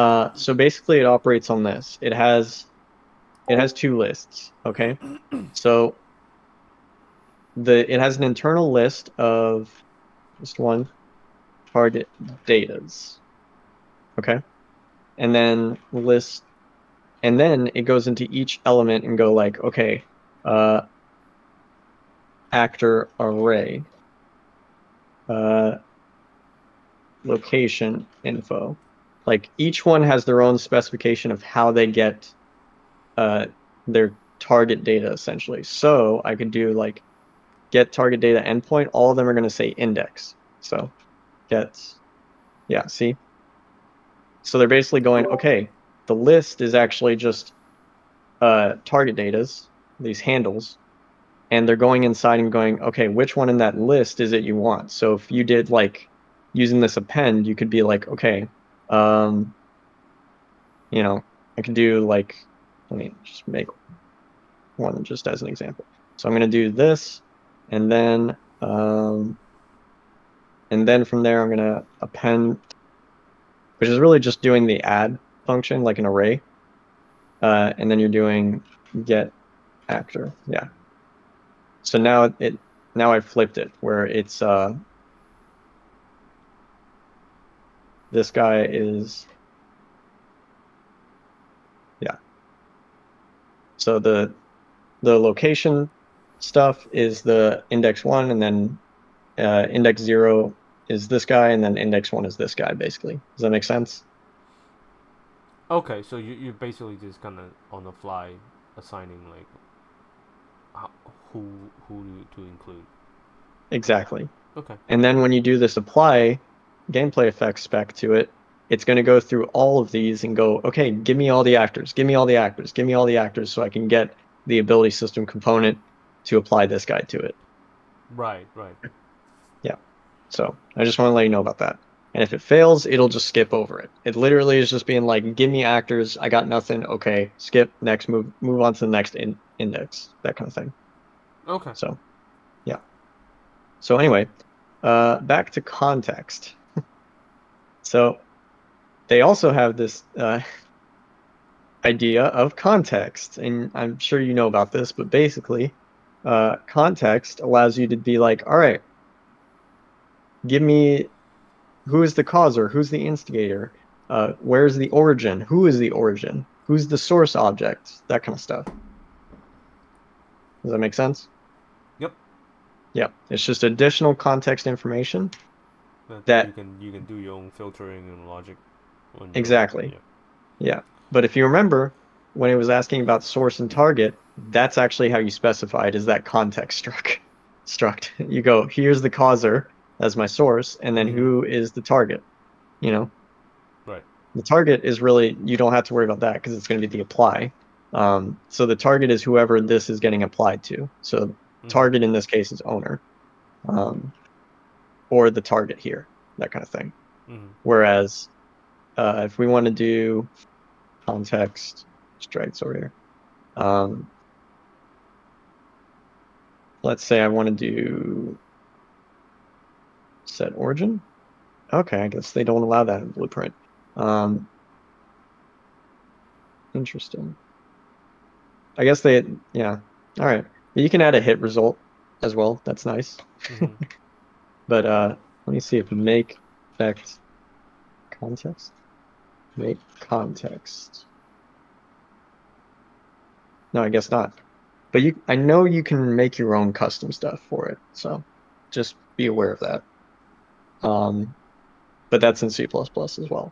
Uh, so basically, it operates on this. It has it has two lists. Okay, so the it has an internal list of just one target datas. Okay, and then list, and then it goes into each element and go like, okay, uh, actor array, uh, location info like each one has their own specification of how they get uh, their target data essentially. So I could do like get target data endpoint. All of them are going to say index. So get, yeah, see? So they're basically going, okay, the list is actually just uh, target datas, these handles, and they're going inside and going, okay, which one in that list is it you want? So if you did like using this append, you could be like, okay, um, you know, I can do like, let me just make one just as an example. So I'm going to do this, and then, um, and then from there I'm going to append, which is really just doing the add function like an array. Uh, and then you're doing get actor. Yeah. So now it now I flipped it where it's uh, this guy is yeah so the the location stuff is the index one and then uh, index zero is this guy and then index one is this guy basically does that make sense Okay, so you you're basically just kind of on the fly assigning like how, who who to include. exactly Okay. and then when you do this apply gameplay effects spec to it it's going to go through all of these and go okay give me all the actors give me all the actors give me all the actors so i can get the ability system component to apply this guy to it Right, right. Yeah. So I just want to let you know about that. And if it fails, it'll just skip over it. It literally is just being like, give me actors. I got nothing. Okay, skip. Next, move move on to the next in, index. That kind of thing. Okay. So, yeah. So anyway, uh, back to context. So they also have this uh, idea of context, and I'm sure you know about this, but basically, uh, context allows you to be like, all right, give me who is the causer, who's the instigator, uh, where's the origin, who is the origin, who's the source object, that kind of stuff. Does that make sense? Yep. Yeah, it's just additional context information. That, That- you can you can do your own filtering and logic. Exactly. yeah. Yeah, but if you remember, when it was asking about source and target, that's actually how you specified is that context struct. Struct. You go, here's the causer as my source, and then Mhm. who is the target? You know, Right. the target is really you don't have to worry about that because it's going to be the apply. Um, so the target is whoever this is getting applied to. So Mhm. target in this case is owner. Um, or the target here, that kind of thing. Mhm. Whereas uh, if we want to do context, just drag this over here. Um, let's say I want to do set origin. Okay, I guess they don't allow that in Blueprint. Um, interesting. I guess they, yeah. All right. You can add a hit result as well. That's nice. Mhm. But uh, let me see if make effect context. Make context. No, I guess not. But you, I know you can make your own custom stuff for it, so just be aware of that. Um, but that's in C++ as well.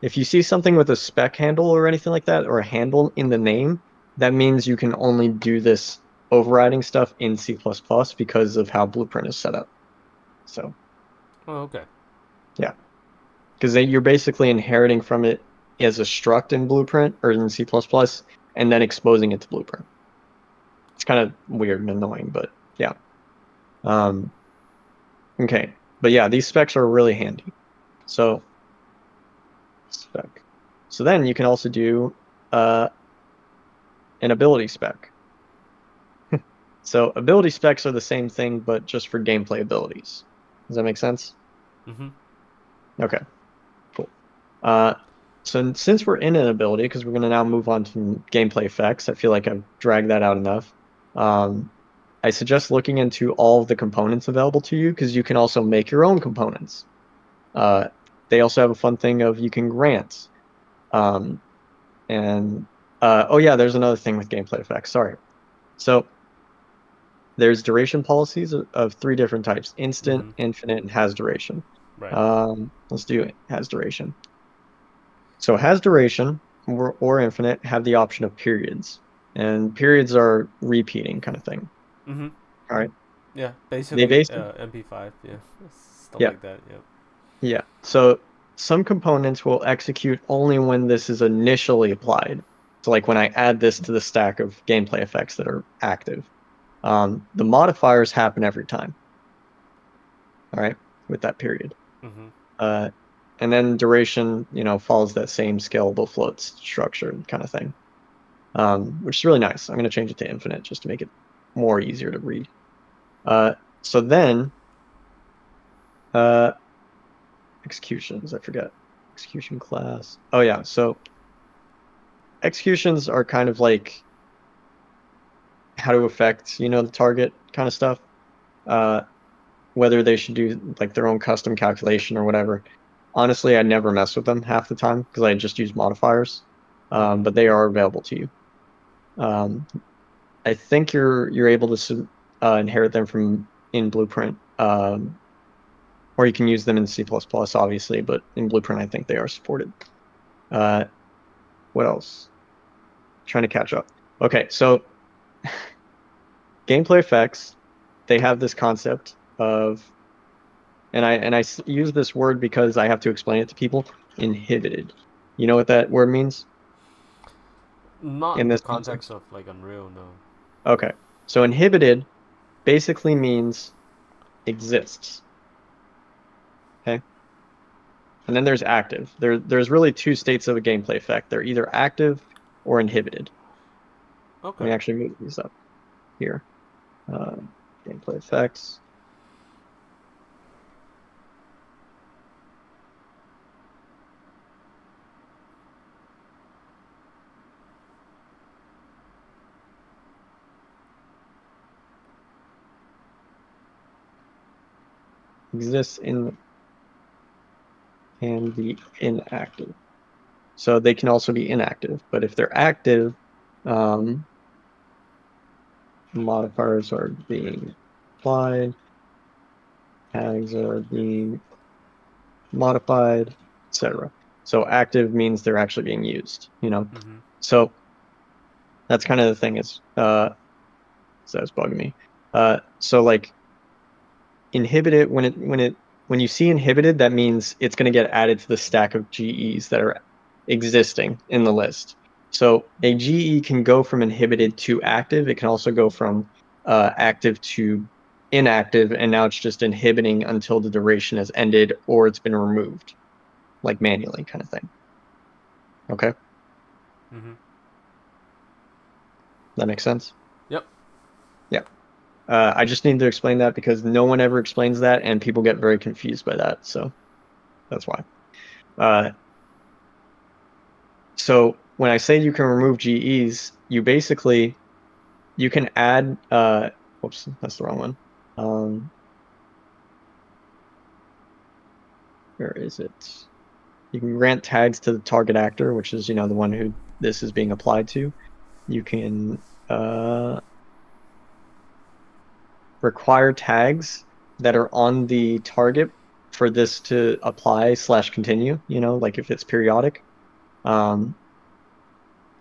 If you see something with a spec handle or anything like that, or a handle in the name, that means you can only do this overriding stuff in C++ because of how Blueprint is set up. So, Oh, okay. Yeah. Because you're basically inheriting from it as a struct in Blueprint or in C++, and then exposing it to Blueprint. It's kind of weird and annoying, but yeah. Um, okay, but yeah, these specs are really handy. So, spec. So then you can also do uh, an ability spec. so ability specs are the same thing, but just for gameplay abilities. Does that make sense? Mm-hmm. Okay, cool. Uh, so since we're in an ability, because we're going to now move on to gameplay effects, I feel like I've dragged that out enough. Um, I suggest looking into all of the components available to you, because you can also make your own components. Uh, they also have a fun thing of you can grant. Um, and uh, oh yeah, there's another thing with gameplay effects. Sorry. So there's duration policies of, of three different types: instant, Mhm. infinite, and has duration. Right. Um, let's do it. Has duration. So has duration or, or infinite have the option of periods, and periods are repeating kind of thing. mm-hmm. all right. Yeah, basically, basi- uh, MP5. Yeah, stuff Yeah. like that. Yeah. Yeah. So some components will execute only when this is initially applied. So like when I add this to the stack of gameplay effects that are active, um, the modifiers happen every time. All right, with that period. Mm-hmm. Uh, and then duration, you know, follows that same scalable float structure kind of thing, um, which is really nice. I'm going to change it to infinite just to make it more easier to read. Uh, so then, uh, executions, I forget. Execution class. Oh, yeah. So executions are kind of like how to affect, you know, the target kind of stuff. Uh, whether they should do like their own custom calculation or whatever. Honestly, I never mess with them half the time because I just use modifiers, um, but they are available to you. Um, I think you're you're able to uh, inherit them from in Blueprint, um, or you can use them in C++, obviously, but in Blueprint, I think they are supported. Uh, what else? trying to catch up. Okay, so gameplay effects, they have this concept of and I and I use this word because I have to explain it to people. Inhibited. You know what that word means? Not In this the context of like Unreal, no. Okay. So inhibited basically means exists. Okay. And then there's active. There there's really two states of a gameplay effect. They're either active or inhibited. Let me actually move these up here. Uh, gameplay effects. Exists in can be inactive. So they can also be inactive, but if they're active, um, modifiers are being applied, tags are being modified, etc. So active means they're actually being used, you know. Mm-hmm. So that's kind of the thing is uh so that's bugging me. Uh so like inhibited when it when it when you see inhibited that means it's going to get added to the stack of GEs that are existing in the list. So a GE can go from inhibited to active. It can also go from uh, active to inactive and now it's just inhibiting until the duration has ended or it's been removed, like manually kind of thing. Okay. Mm-hmm. That makes sense? Yep. Yep. Uh, I just need to explain that because no one ever explains that and people get very confused by that. So that's why. Uh, so when I say you can remove GEs, you basically you can add uh whoops, that's the wrong one. Um where is it? You can grant tags to the target actor, which is, you know, the one who this is being applied to. You can uh require tags that are on the target for this to apply slash continue, you know, like if it's periodic. Um,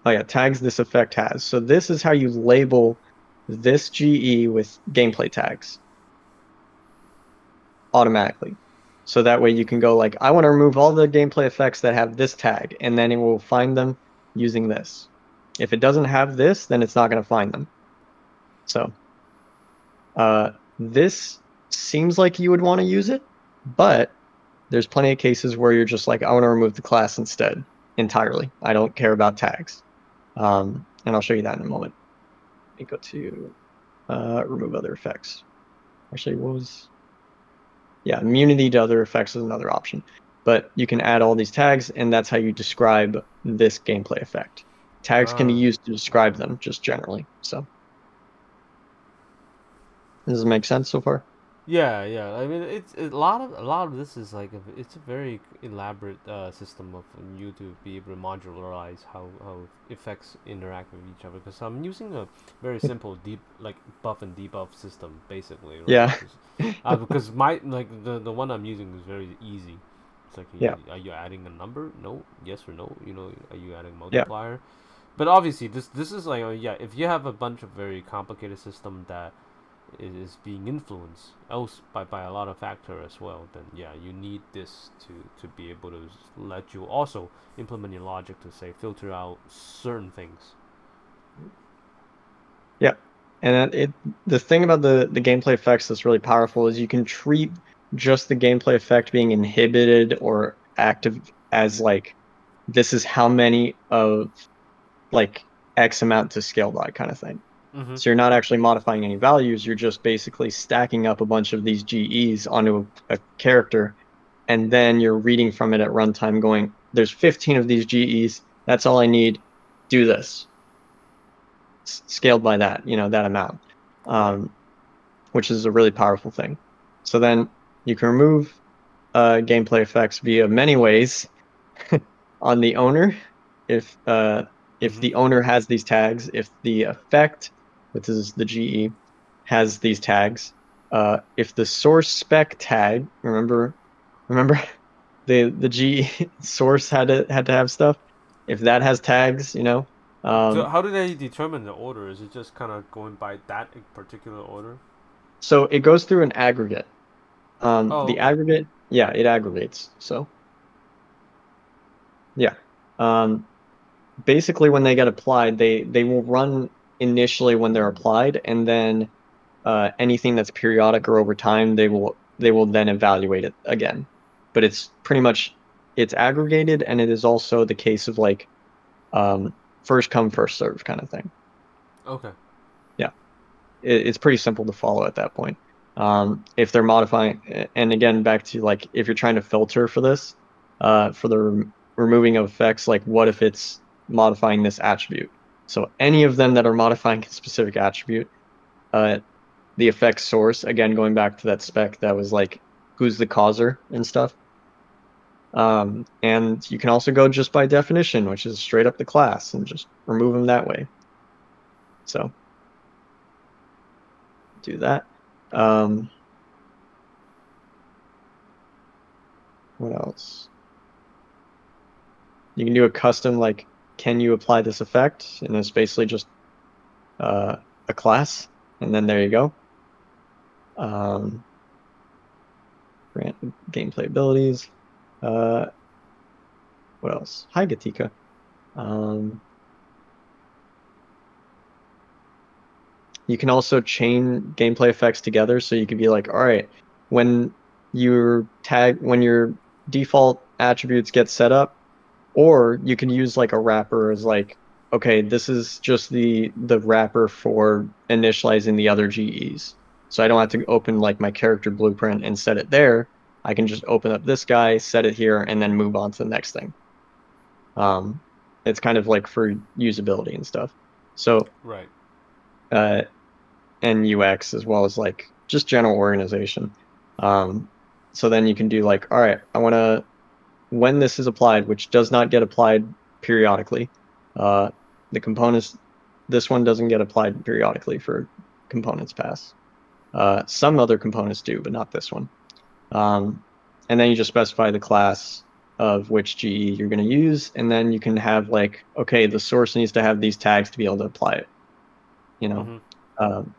oh yeah, tags this effect has. So this is how you label this GE with gameplay tags automatically. So that way you can go like, I want to remove all the gameplay effects that have this tag, and then it will find them using this. If it doesn't have this, then it's not going to find them. So uh, this seems like you would want to use it, but there's plenty of cases where you're just like, I want to remove the class instead entirely. I don't care about tags. Um, and I'll show you that in a moment. Let me go to uh, remove other effects. Actually, what was... Yeah, immunity to other effects is another option. But you can add all these tags, and that's how you describe this gameplay effect. Tags can be Ah. used to describe them, just generally. So, does it make sense so far? Yeah, yeah. I mean, it's a lot of a lot of this is like a, it's a very elaborate uh, system of you to be able to modularize how how effects interact with each other. Because I'm using a very simple deep like buff and debuff system basically. Right? Yeah. Because, uh, because my like the the one I'm using is very easy. It's like Yeah. are you adding a number? No. Yes or no? You know, are you adding multiplier? Yeah. But obviously, this this is like uh, yeah. If you have a bunch of very complicated system that is, being influenced else by, by a lot of factor as well, then yeah, you need this to, to be able to let you also implement your logic to say filter out certain things. Yeah. And it the thing about the the gameplay effects that's really powerful is you can treat just the gameplay effect being inhibited or active as like this is how many of like X amount to scale by kind of thing. Mm-hmm. So you're not actually modifying any values. You're just basically stacking up a bunch of these GEs onto a, a character, and then you're reading from it at runtime, going, "There's 15 of these GEs. That's all I need. Do this." S- scaled by that, you know, that amount, um, which is a really powerful thing. So then you can remove uh, gameplay effects via many ways on the owner, if uh, if Mhm. the owner has these tags, if the effect which is the GE, has these tags. Uh, if the source spec tag, remember, remember, the the GE source had to had to have stuff. If that has tags, you know, um, so how do they determine the order? Is it just kind of going by that particular order? so it goes through an aggregate. Um, Oh, the aggregate, yeah, it aggregates. So, yeah, um, basically when they get applied, they they will run initially when they're applied, and then uh, anything that's periodic or over time, they will they will then evaluate it again. But it's pretty much it's aggregated, and it is also the case of like um, first come first serve kind of thing. Okay. It, it's pretty simple to follow at that point. Um, if they're modifying, and again back to like if you're trying to filter for this, uh, for the rem- removing of effects, like what if it's modifying this attribute? So any of them that are modifying a specific attribute, uh, the effect source, again going back to that spec that was like who's the causer and stuff. Um, and you can also go just by definition, which is straight up the class, and just remove them that way. So do that. Um, what else? You can do a custom like, can you apply this effect? And it's basically just uh, a class, and then there you go. Um, grant gameplay abilities. Uh, what else? Hi, Gatika. Um, you can also chain gameplay effects together. So you could be like, all right, when your tag, when your default attributes get set up, or you can use like a wrapper as like, okay, this is just the the wrapper for initializing the other GEs. So I don't have to open like my character blueprint and set it there. I can just open up this guy, set it here, and then move on to the next thing. Um, it's kind of like for usability and stuff. So Right. uh, and UX as well as like just general organization. Um, so then you can do like, all right, I want to when this is applied, which does not get applied periodically. Uh, the components, this one doesn't get applied periodically for components pass. Uh, some other components do, but not this one. Um, and then you just specify the class of which GE you're going to use, and then you can have like, okay, the source needs to have these tags to be able to apply it. You know, Mhm. um,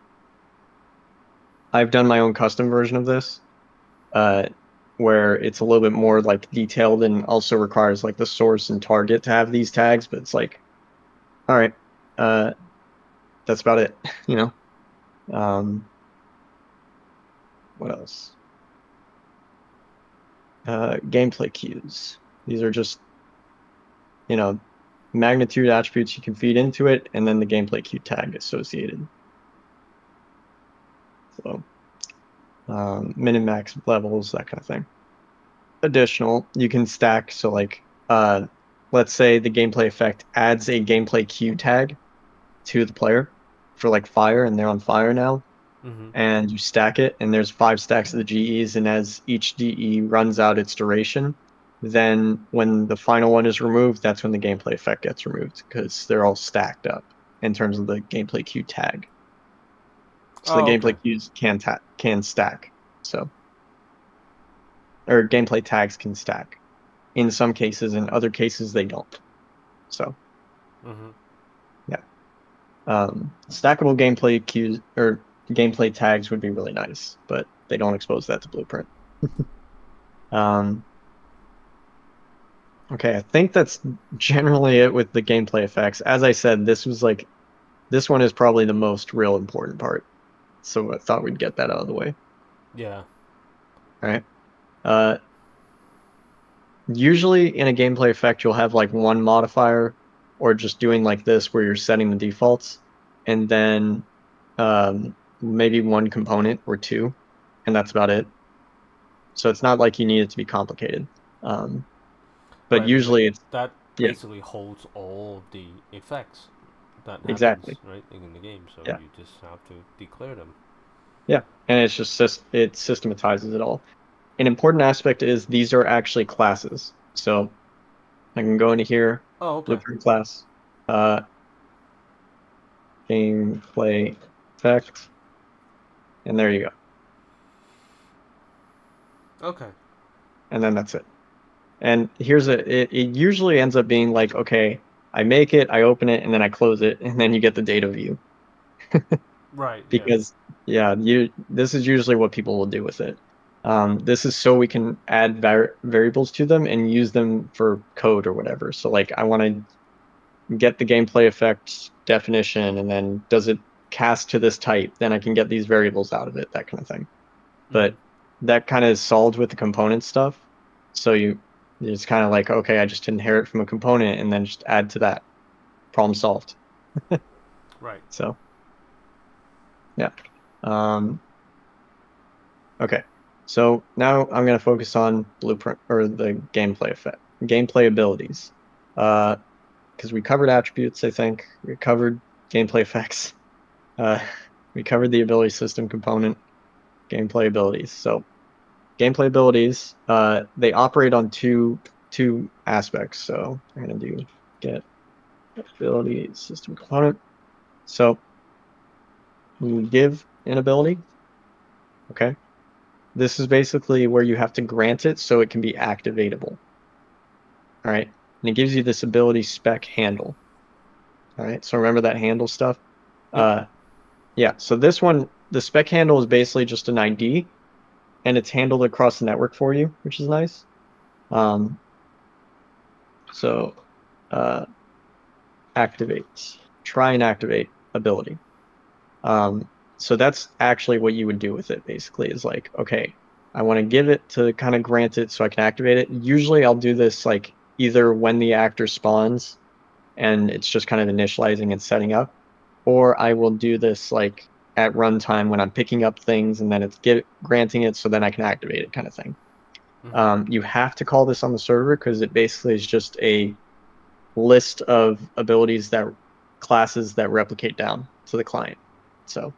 I've done my own custom version of this, uh, where it's a little bit more like detailed and also requires like the source and target to have these tags. But it's like, all right, uh, that's about it. You know. Um, what else? Uh, gameplay cues. These are just, you know, magnitude attributes you can feed into it, and then the gameplay cue tag associated. So, um, min and max levels, that kind of thing. Additional, you can stack. So, like, uh, let's say the gameplay effect adds a gameplay cue tag to the player for like fire, and they're on fire now Mhm. and you stack it, and there's five stacks of the GEs, and as each GE runs out its duration, then when the final one is removed, that's when the gameplay effect gets removed because they're all stacked up in terms of the gameplay cue tag. So Oh, the okay. gameplay cues can ta- can stack. So or gameplay tags can stack. In some cases, in other cases they don't. So Mhm. um, stackable gameplay cues or gameplay tags would be really nice, but they don't expose that to Blueprint. um, okay, I think that's generally it with the gameplay effects. As I said, this was like, this one is probably the most real important part, so I thought we'd get that out of the way. Yeah. All right. Uh, usually in a gameplay effect, you'll have like one modifier or just doing like this where you're setting the defaults and then um, maybe one component or two, and that's about it. So it's not like you need it to be complicated. Um, but Right, usually it's that yeah. basically holds all the effects that happens, Exactly. right in the game. So Yeah. you just have to declare them. Yeah, and it's just it systematizes it all. An important aspect is these are actually classes. So I can go into here, Oh, okay. Blueprint class, uh, gameplay effect, and there you go. Okay. And then that's it. And here's a, it, it usually ends up being like, okay, I make it, I open it, and then I close it, and then you get the data view. Right. because yeah, you this is usually what people will do with it. Um, this is so we can add var- variables to them and use them for code or whatever. So like I want to get the gameplay effect definition, and then does it cast to this type? Then I can get these variables out of it, that kind of thing. But that kind of is solved with the component stuff. So you it's kind of like okay, I just inherit from a component and then just add to that. Problem solved. Right. So, yeah. Um, okay. So now I'm going to focus on blueprint or the gameplay effect, gameplay abilities. Because we covered attributes, I think. We covered gameplay effects. Uh, we covered the ability system component, gameplay abilities. So, gameplay abilities, uh, they operate on two two aspects. So I'm going to do get ability system component. So we give an ability. Okay. This is basically where you have to grant it so it can be activatable. All right. And it gives you this ability spec handle. All right. So remember that handle stuff? Uh, yeah. So this one, the spec handle is basically just an ID and it's handled across the network for you, which is nice. Um, so uh, activate, try and activate ability. Um, so that's actually what you would do with it. Basically, is like, okay, I want to give it to kind of grant it so I can activate it. Usually, I'll do this like either when the actor spawns, and it's just kind of initializing and setting up, or I will do this like at runtime when I'm picking up things and then it's get, granting it so then I can activate it, kind of thing. Mhm. Um, you have to call this on the server because it basically is just a list of abilities that classes that replicate down to the client. So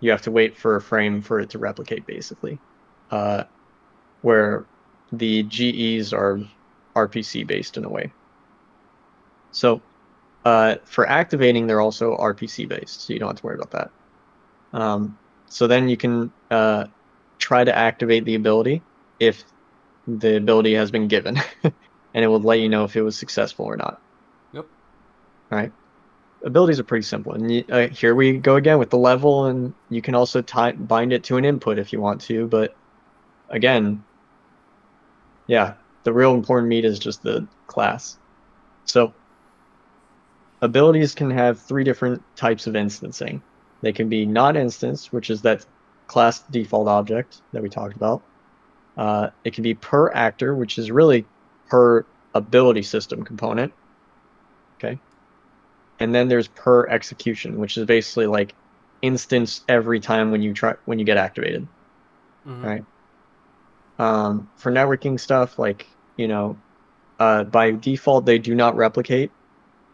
you have to wait for a frame for it to replicate, basically. Uh, where the GEs are RPC based in a way. So uh, for activating, they're also RPC based, so you don't have to worry about that. Um, so then you can uh, try to activate the ability if the ability has been given, and it will let you know if it was successful or not. Yep. All right. Abilities are pretty simple, and you, uh, here we go again with the level, and you can also tie bind it to an input if you want to. But again, yeah, the real important meat is just the class. So abilities can have three different types of instancing. They can be not instance, which is that class default object that we talked about. Uh, it can be per actor, which is really per ability system component. Okay. And then there's per execution, which is basically like instance every time when you try when you get activated. Mhm. Right. Um, for networking stuff, like you know, uh, by default they do not replicate.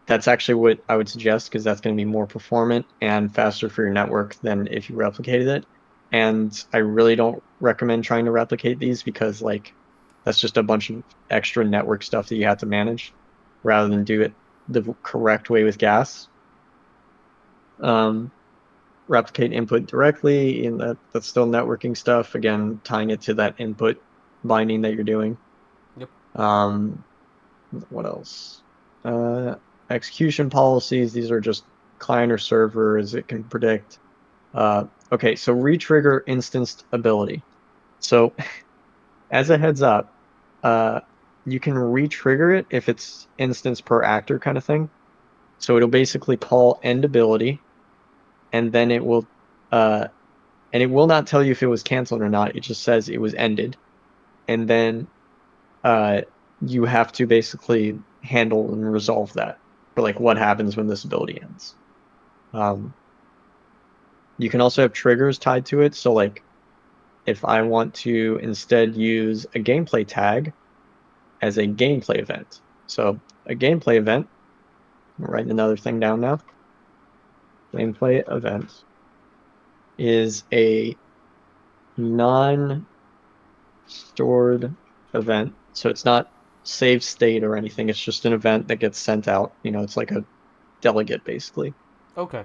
That's actually what I would suggest because that's going to be more performant and faster for your network than if you replicated it. And I really don't recommend trying to replicate these because like that's just a bunch of extra network stuff that you have to manage rather than do it the correct way with GAS. Um, replicate input directly in that that's still networking stuff again tying it to that input binding that you're doing Yep. um what else uh execution policies. These are just client or server as it can predict. Uh okay so retrigger instanced ability. So as a heads up uh you can retrigger it if it's instance per actor kind of thing. So it'll basically call end ability and then it will uh and it will not tell you if it was canceled or not. It just says it was ended. And then uh you have to basically handle and resolve that like what happens when this ability ends? Um you can also have triggers tied to it. So like if i want to instead use a gameplay tag as a gameplay event. So a gameplay event I'll write another thing down now. Gameplay event is a non stored event. So it's not save state or anything. It's just an event that gets sent out. You know, it's like a delegate basically Okay.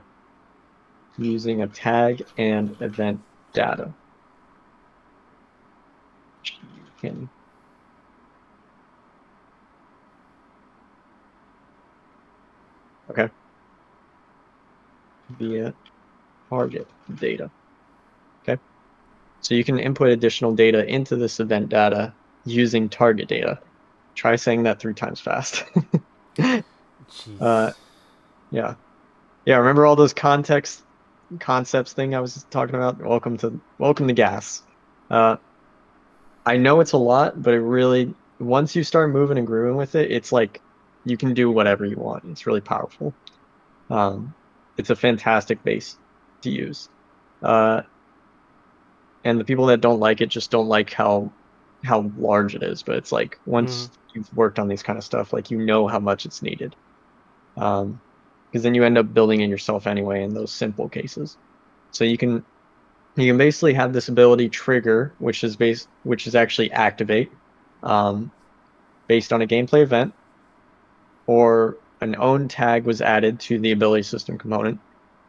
using a tag and event data. Can Okay. Via target data. Okay. So you can input additional data into this event data using target data. Try saying that three times fast. Uh, yeah. Yeah, remember all those context concepts thing I was talking about? Welcome to welcome to GAS. Uh I know it's a lot, but it really once you start moving and grooving with it, it's like you can do whatever you want. It's really powerful. Um it's a fantastic base to use. Uh and the people that don't like it just don't like how how large it is, but it's like once you've worked on these kind of stuff, like you know how much it's needed. Um because then you end up building in yourself anyway in those simple cases. So you can you can basically have this ability trigger, which is base which is actually activate, um, based on a gameplay event, or an own tag was added to the ability system component,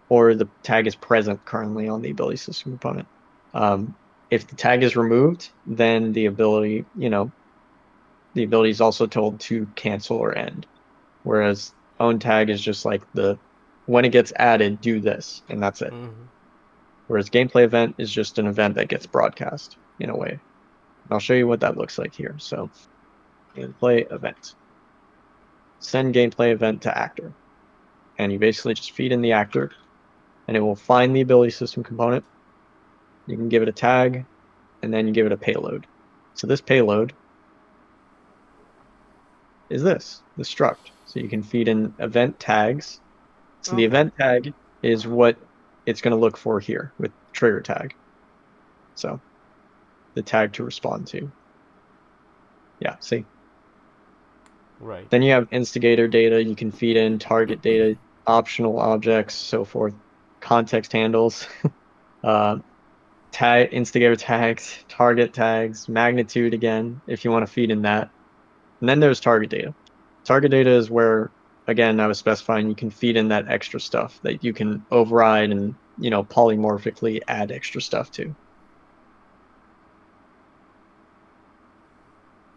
or the tag is present currently on the ability system component. Um, if the tag is removed, then the ability, you know, the ability is also told to cancel or end. Whereas own tag is just like the when it gets added, do this, and that's it. Mhm. Whereas gameplay event is just an event that gets broadcast in a way. And I'll show you what that looks like here. So, gameplay event. Send gameplay event to actor. And you basically just feed in the actor. and it will find the ability system component. You can give it a tag, and then you give it a payload. So this payload is this, the struct. So you can feed in event tags. So the event tag is what it's going to look for here with trigger tag. So the tag to respond to. Yeah, see. Right. Then you have instigator data, you can feed in target data, optional objects, so forth, context handles, uh, tag instigator tags, target tags, magnitude again, if you want to feed in that. And then there's target data. Target data is where, again, I was specifying you can feed in that extra stuff that you can override and you know polymorphically add extra stuff to. Does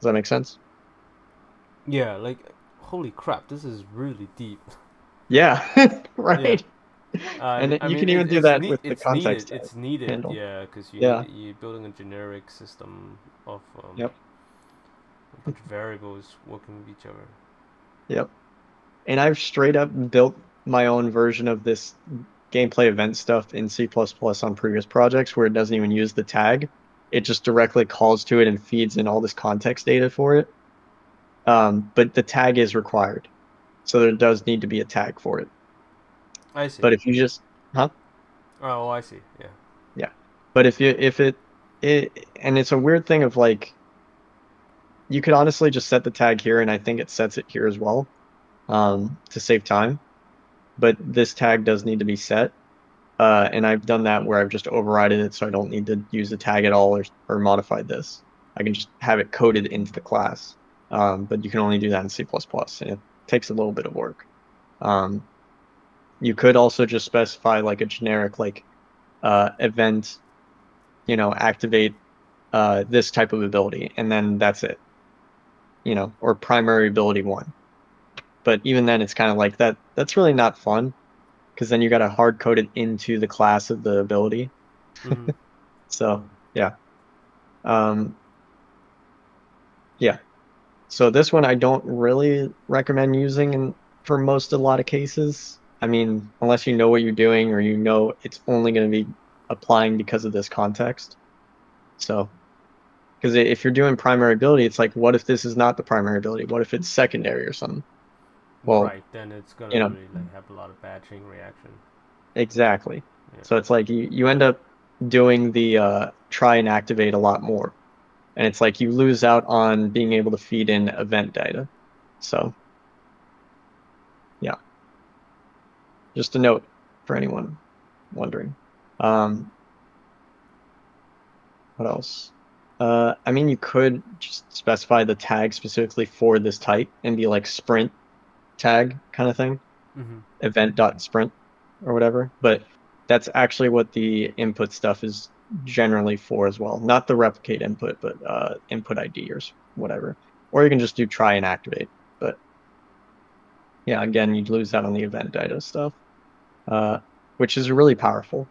that make sense? Yeah, like holy crap, this is really deep. Yeah, right. Uh, And you mean, can even do that nee- with the context Needed. It's needed, handle. yeah, because you Yeah. need, you're building a generic system of um, Yep. a bunch of variables working with each other. Yep. And I've straight up built my own version of this gameplay event stuff in C++ on previous projects where it doesn't even use the tag. It just directly calls to it and feeds in all this context data for it. Um, but the tag is required. So there does need to be a tag for it. I see. But if you just huh? oh, I see. Yeah. Yeah, but if you if it it and it's a weird thing of like you could honestly just set the tag here and I think it sets it here as well um, to save time. But this tag does need to be set. Uh, and I've done that where I've just overridden it so I don't need to use the tag at all or, or modified this. I can just have it coded into the class. Um, but you can only do that in C++ and it takes a little bit of work. Um, you could also just specify like a generic like uh, event you know, activate uh, this type of ability, and then that's it. You know, or primary ability one. But even then, it's kind of like that. That's really not fun, because then you got to hard code it into the class of the ability. Mhm. So yeah, um, yeah. So this one I don't really recommend using in for most a lot of cases. I mean, unless you know what you're doing or you know it's only going to be applying because of this context. So, because if you're doing primary ability, it's like, what if this is not the primary ability? What if it's secondary or something? Well, right. Then it's gonna you know- really like have a lot of bad chain reaction. Exactly. Yeah. So it's like you, you end up doing the uh, try and activate a lot more. And it's like you lose out on being able to feed in event data. So, Just a note for anyone wondering. Um, what else? Uh, I mean, you could just specify the tag specifically for this type and be like sprint tag kind of thing Mm-hmm. event.sprint or whatever, but that's actually what the input stuff is generally for as well. Not the replicate input, but uh, input ID or whatever. Or you can just do try and activate. But yeah, again, you'd lose out on the event data stuff, uh, which is really powerful.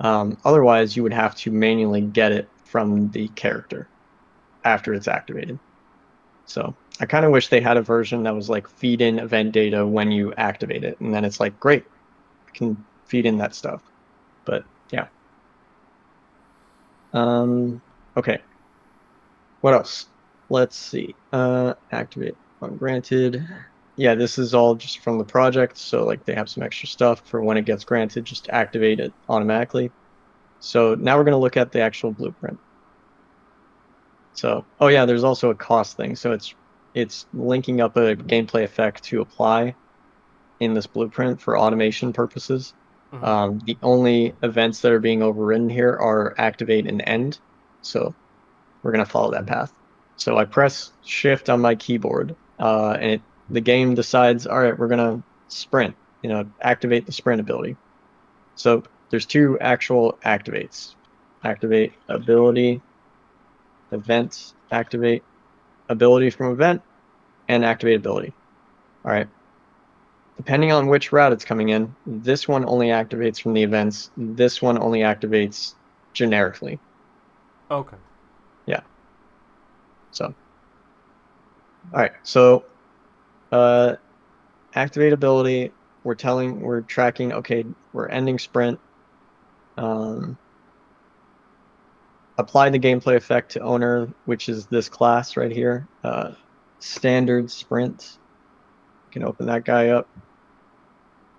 Um, otherwise, you would have to manually get it from the character after it's activated. So I kind of wish they had a version that was like feed in event data when you activate it, and then it's like great, I can feed in that stuff. But yeah. Um. Okay. What else? Let's see. Uh, activate ungranted. Yeah, this is all just from the project, so like they have some extra stuff for when it gets granted, just activate it automatically. So now we're going to look at the actual blueprint. So, oh yeah, there's also a cost thing. So it's it's linking up a gameplay effect to apply in this blueprint for automation purposes. Mhm. Um, the only events that are being overridden here are activate and end. So we're going to follow that path. So I press shift on my keyboard, uh, and it, the game decides, all right, we're going to sprint, you know, activate the sprint ability. So there's two actual activates activate ability, event, activate ability from event, and activate ability. All right. Depending on which route it's coming in, this one only activates from the events. This one only activates generically. Okay. Yeah. So, all right. So, uh, activate ability we're telling we're tracking okay we're ending sprint um, apply the gameplay effect to owner which is this class right here uh, standard sprint you can open that guy up.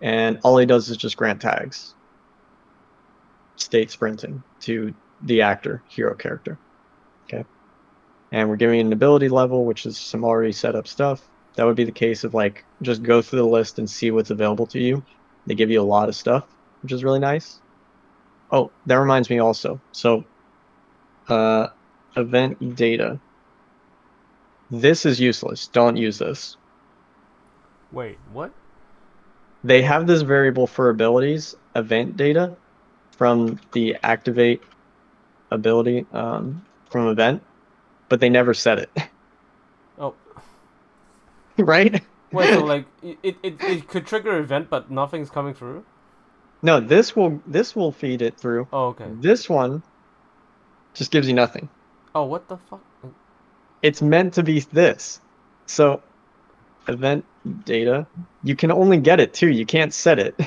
And all he does is just grant tags. State sprinting to the actor hero character. Okay. And we're giving an ability level which is some already set up stuff that would be the case of like just go through the list and see what's available to you. They give you a lot of stuff, which is really nice. Oh, that reminds me also. So, uh, event data. This is useless. Don't use this. Wait, what? They have this variable for abilities, event data, from the activate ability um, from event, but they never set it. Right? wait. So like it, it, it, could trigger event, but nothing's coming through. No, this will this will feed it through. Oh, okay. This one just gives you nothing. Oh, what the fuck? It's meant to be this. So event data, you can only get it too. You can't set it.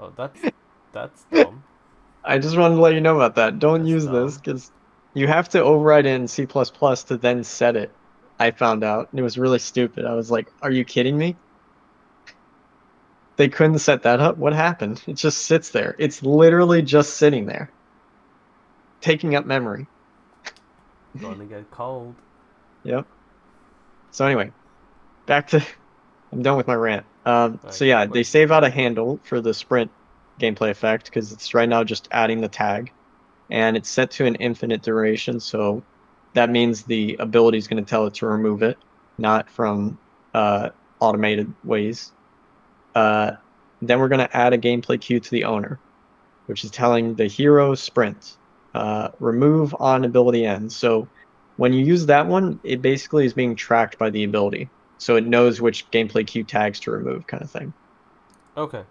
Oh, that's that's dumb. I just wanted to let you know about that. Don't That's use this because you have to override in C++ plus to then set it. I found out. and It was really stupid. I was like, are you kidding me? They couldn't set that up? What happened? It just sits there. It's literally just sitting there. Taking up memory. Gonna get cold. Yep. So anyway, back to I'm done with my rant. Um, so yeah, wait. they save out a handle for the sprint gameplay effect because it's right now just adding the tag, and it's set to an infinite duration. So that means the ability is going to tell it to remove it, not from uh, automated ways. Uh, then we're going to add a gameplay cue to the owner, which is telling the hero sprint uh, remove on ability end. So when you use that one, it basically is being tracked by the ability. So it knows which gameplay cue tags to remove, kind of thing. Okay.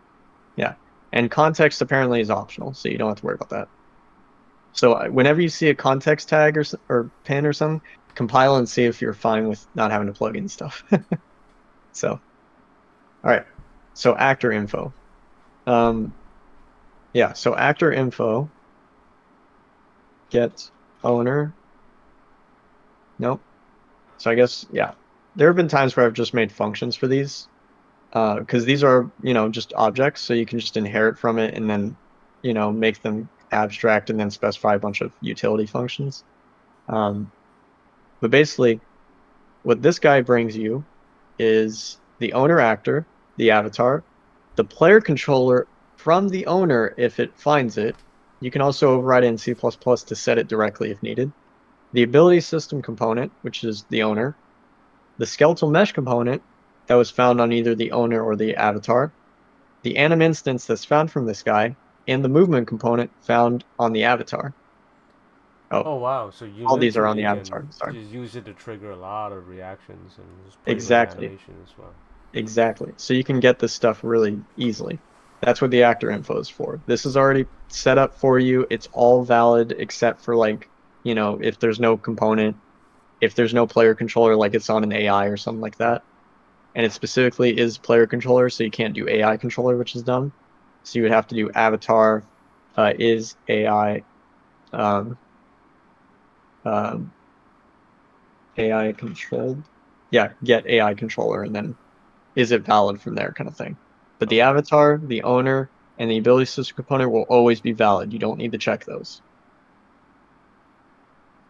Yeah. And context apparently is optional, so you don't have to worry about that. So uh, whenever you see a context tag or, or pin or something, compile and see if you're fine with not having to plug in stuff. so, all right. So actor info. Um, yeah. So actor info. Get owner. Nope. So I guess yeah. There have been times where I've just made functions for these, because these are you know just objects, so you can just inherit from it and then you know make them abstract and then specify a bunch of utility functions. Um, but basically, what this guy brings you is the owner actor, the avatar, the player controller from the owner if it finds it. You can also override in C++ to set it directly if needed. The ability system component, which is the owner, the skeletal mesh component that was found on either the owner or the avatar, the anim instance that's found from this guy, and the movement component found on the avatar. Oh, oh wow. So you All these are on the avatar, sorry. Just use it to trigger a lot of reactions and just Exactly. as well. Exactly. So you can get this stuff really easily. That's what the actor info is for. This is already set up for you. It's all valid except for like, you know, if there's no component, if there's no player controller, like it's on an AI or something like that. And it specifically is player controller, so you can't do AI controller, which is dumb. So you would have to do avatar uh, is AI um, um, AI controlled. Yeah, get AI controller, and then is it valid from there, kind of thing. But the avatar, the owner, and the ability system component will always be valid. You don't need to check those.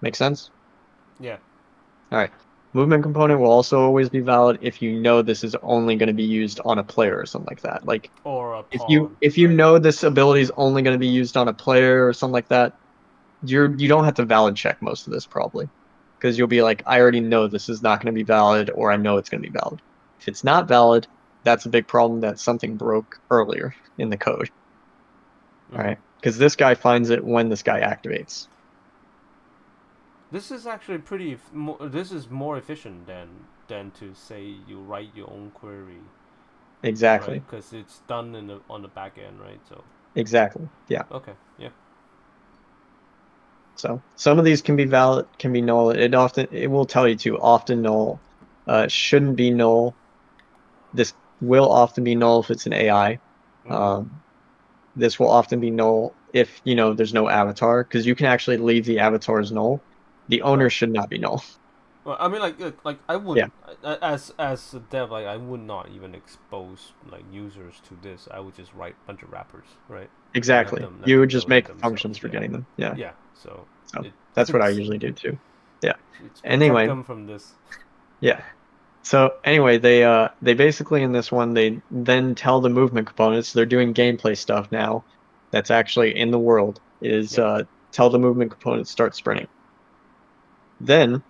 Make sense? Yeah. All right. Movement component will also always be valid if you know this is only going to be used on a player or something like that. Like Or a if you if you right? know this ability is only going to be used on a player or something like that, you're you don't have to valid check most of this probably, because you'll be like, I already know this is not going to be valid, or I know it's going to be valid. If it's not valid, that's a big problem that something broke earlier in the code. Mhm. All right, because this guy finds it when this guy activates. This is actually pretty. F- mo- this is more efficient than than to say you write your own query. Exactly. Because it's done in the on the back end, right? So Exactly. Yeah. okay, yeah. So some of these can be valid, can be null. It often it will tell you to often null, uh, shouldn't be null, this will often be null if it's an AI. Um, this will often be null if you know there's no avatar because you can actually leave the avatars null. The owner should not be null. Well, I mean, like, like I wouldn't yeah. as as a dev, like I would not even expose like users to this. I would just write a bunch of wrappers, right? Exactly. Them, you would just make functions for yeah. getting them. Yeah. Yeah. So. so it, that's what I usually do too. Yeah. Anyway. Them from this. Yeah. So anyway, they uh they basically in this one they then tell the movement components they're doing gameplay stuff now. That's actually in the world is yeah. uh tell the movement components start sprinting. Then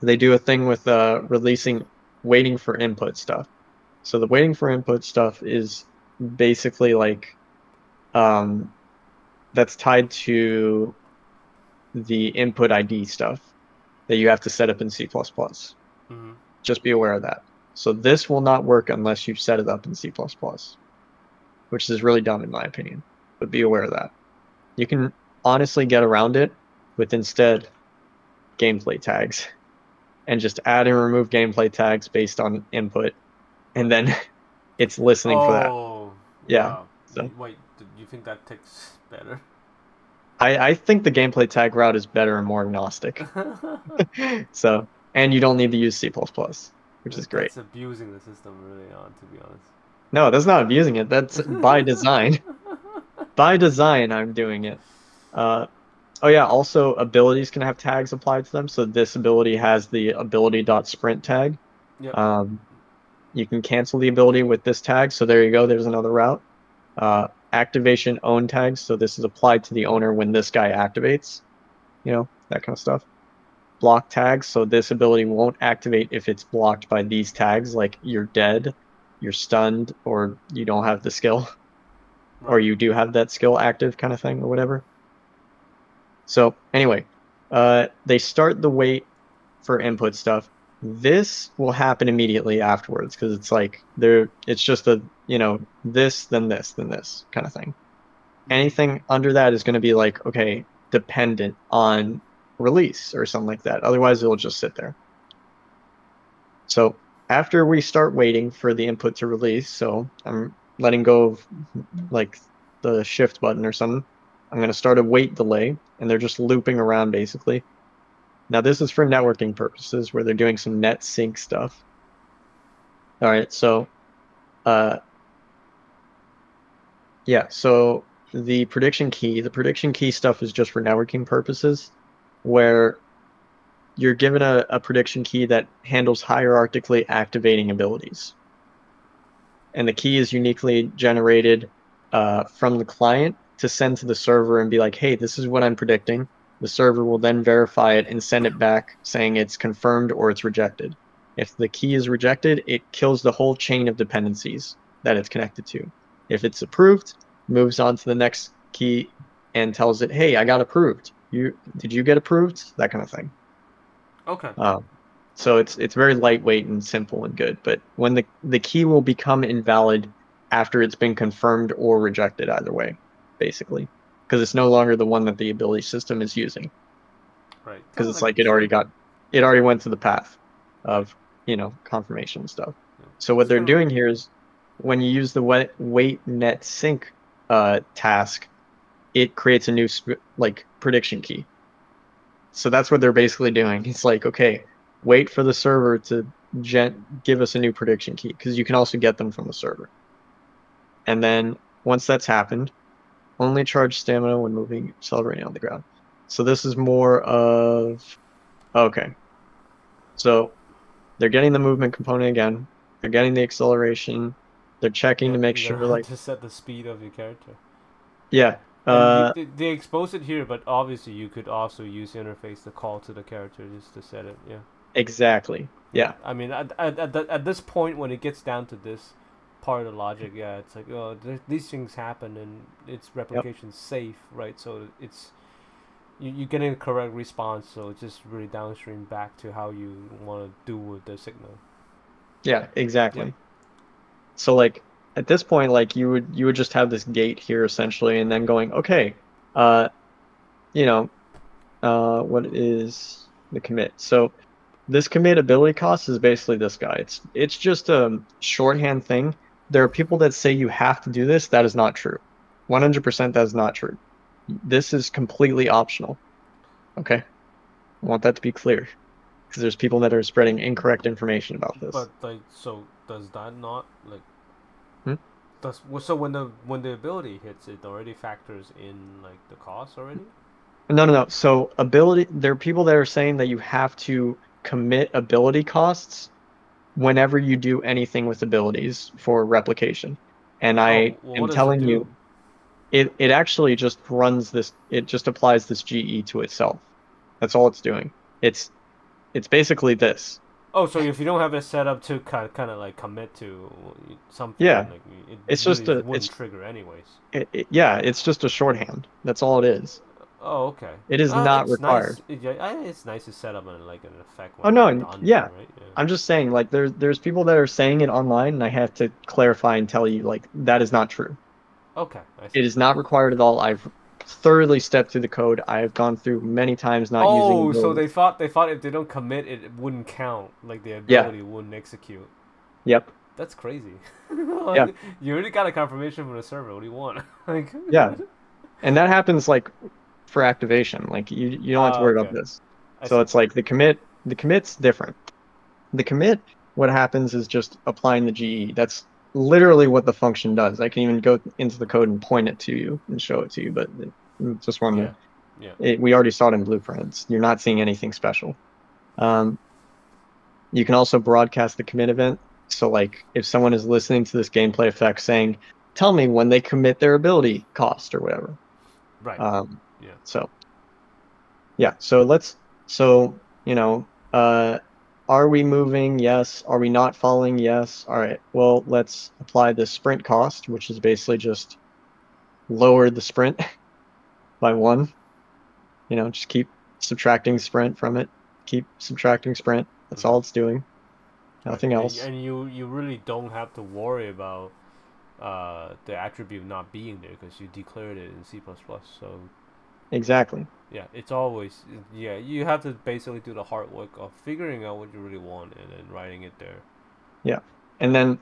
they do a thing with uh releasing waiting for input stuff. So the waiting for input stuff is basically like um that's tied to the input ID stuff that you have to set up in C++. Mm-hmm. Just be aware of that. So this will not work unless you set it up in C++, which is really dumb in my opinion. But be aware of that. You can honestly get around it with instead gameplay tags and just add and remove gameplay tags based on input and then it's listening oh, for that. Yeah. Wow. So. Wait, do you think that takes better? I, I think the gameplay tag route is better and more agnostic. so and you don't need to use C++, which is great. It's abusing the system really on, to be honest. No, that's not abusing it. That's by design. by design, I'm doing it. Uh, oh yeah, also abilities can have tags applied to them. So this ability has the ability.sprint tag. Yep. Um, you can cancel the ability with this tag. So there you go. There's another route. Uh, activation own tags. So this is applied to the owner when this guy activates. You know, that kind of stuff block tags, so this ability won't activate if it's blocked by these tags, like you're dead, you're stunned, or you don't have the skill, right. or you do have that skill active kind of thing, or whatever. So anyway, uh, they start the wait for input stuff. This will happen immediately afterwards because it's like there. It's just a you know this then this then this kind of thing. Anything under that is going to be like okay dependent on release or something like that. Otherwise, it'll just sit there. So after we start waiting for the input to release, so I'm letting go of like the shift button or something, I'm going to start a wait delay, and they're just looping around basically. Now this is for networking purposes where they're doing some net sync stuff. All right, so uh, yeah, so the prediction key, the prediction key stuff is just for networking purposes where you're given a, a prediction key that handles hierarchically activating abilities. And the key is uniquely generated uh, from the client to send to the server and be like, hey, this is what I'm predicting. The server will then verify it and send it back saying it's confirmed or it's rejected. If the key is rejected, it kills the whole chain of dependencies that it's connected to. If it's approved, moves on to the next key and tells it, hey, I got approved you did you get approved? That kind of thing. Okay. Um, so it's it's very lightweight and simple and good. But when the the key will become invalid after it's been confirmed or rejected, either way, basically, because it's no longer the one that the ability system is using. Right. Because it's like, like it already got it already went through the path of you know confirmation stuff. Yeah. So what they're doing here is when you use the wait, wait net sync uh, task, it creates a new sp- like prediction key. So that's what they're basically doing. It's like, okay, wait for the server to gen- give us a new prediction key because you can also get them from the server. And then once that's happened, only charge stamina when moving, accelerating on the ground. So this is more of, okay. So they're getting the movement component again. They're getting the acceleration. They're checking yeah, to make sure like to set the speed of your character. Yeah, uh, they, they expose it here, but obviously you could also use interface to call to the character just to set it. Yeah. Exactly. Yeah. I mean, at at at, at this point, when it gets down to this part of the logic, yeah, it's like, oh, th- these things happen and it's replication yep. safe, right? So it's you you getting a correct response, so it's just really downstream back to how you want to do with the signal. Yeah. Exactly. Yep. So like at this point, like you would you would just have this gate here essentially, and then going, okay, uh, you know, uh, what is the commit? So this commit ability cost is basically this guy. It's it's just a shorthand thing. There are people that say you have to do this. That is not true. 100% that is not true. This is completely optional. Okay? I want that to be clear. Because there's people that are spreading incorrect information about this. But like, so does that not like? Hmm? Does so when the when the ability hits, it already factors in like the cost already. No, no, no. So ability, there are people that are saying that you have to commit ability costs whenever you do anything with abilities for replication. And I Oh, am does it telling you, it it actually just runs this. It just applies this GE to itself. That's all it's doing. It's it's basically this. Oh, so if you don't have it set up to kind kind of like commit to something, Yeah. like, it It's just a- it's- trigger anyways. It, it- yeah, it's just a shorthand. That's all it is. Oh, okay. It is Ah, not required. Nice. Yeah, it's nice to set up an, like an effect. Oh, no, done, yeah. Right? yeah. I'm just saying, like there's there's people that are saying it online, and I have to clarify and tell you, like that is not true. Okay. It is not required at all. I've thoroughly stepped through the code. I have gone through many times not oh, using. so they thought they thought if they don't commit, it wouldn't count. Like the Yeah. ability wouldn't execute. Yep. That's crazy. Yeah. You already got a confirmation from the server. What do you want? like. Yeah. And that happens like for activation. Like you you don't have to Ah, worry okay. about this. I So see. it's like the commit. The commit's different. The commit. What happens is just applying the GE. That's literally what the function does. I can even go into the code and point it to you and show it to you, but it, just to Yeah. Yeah. it, we already saw it in blueprints. You're not seeing anything special. Um, you can also broadcast the commit event. So, like, if someone is listening to this gameplay effect saying, "Tell me when they commit their ability cost or whatever," Right. um, Yeah. So, yeah. So let's. So you know, uh, are we moving? Yes. Are we not falling? Yes. All right. Well, let's apply the sprint cost, which is basically just lower the sprint by one. You know, just keep subtracting sprint from it. Keep subtracting sprint. That's all it's doing. Nothing And- else. And you you really don't have to worry about uh, the attribute not being there because you declared it in C++. So Exactly. yeah, it's always yeah. You have to basically do the hard work of figuring out what you really want and then writing it there. Yeah, and then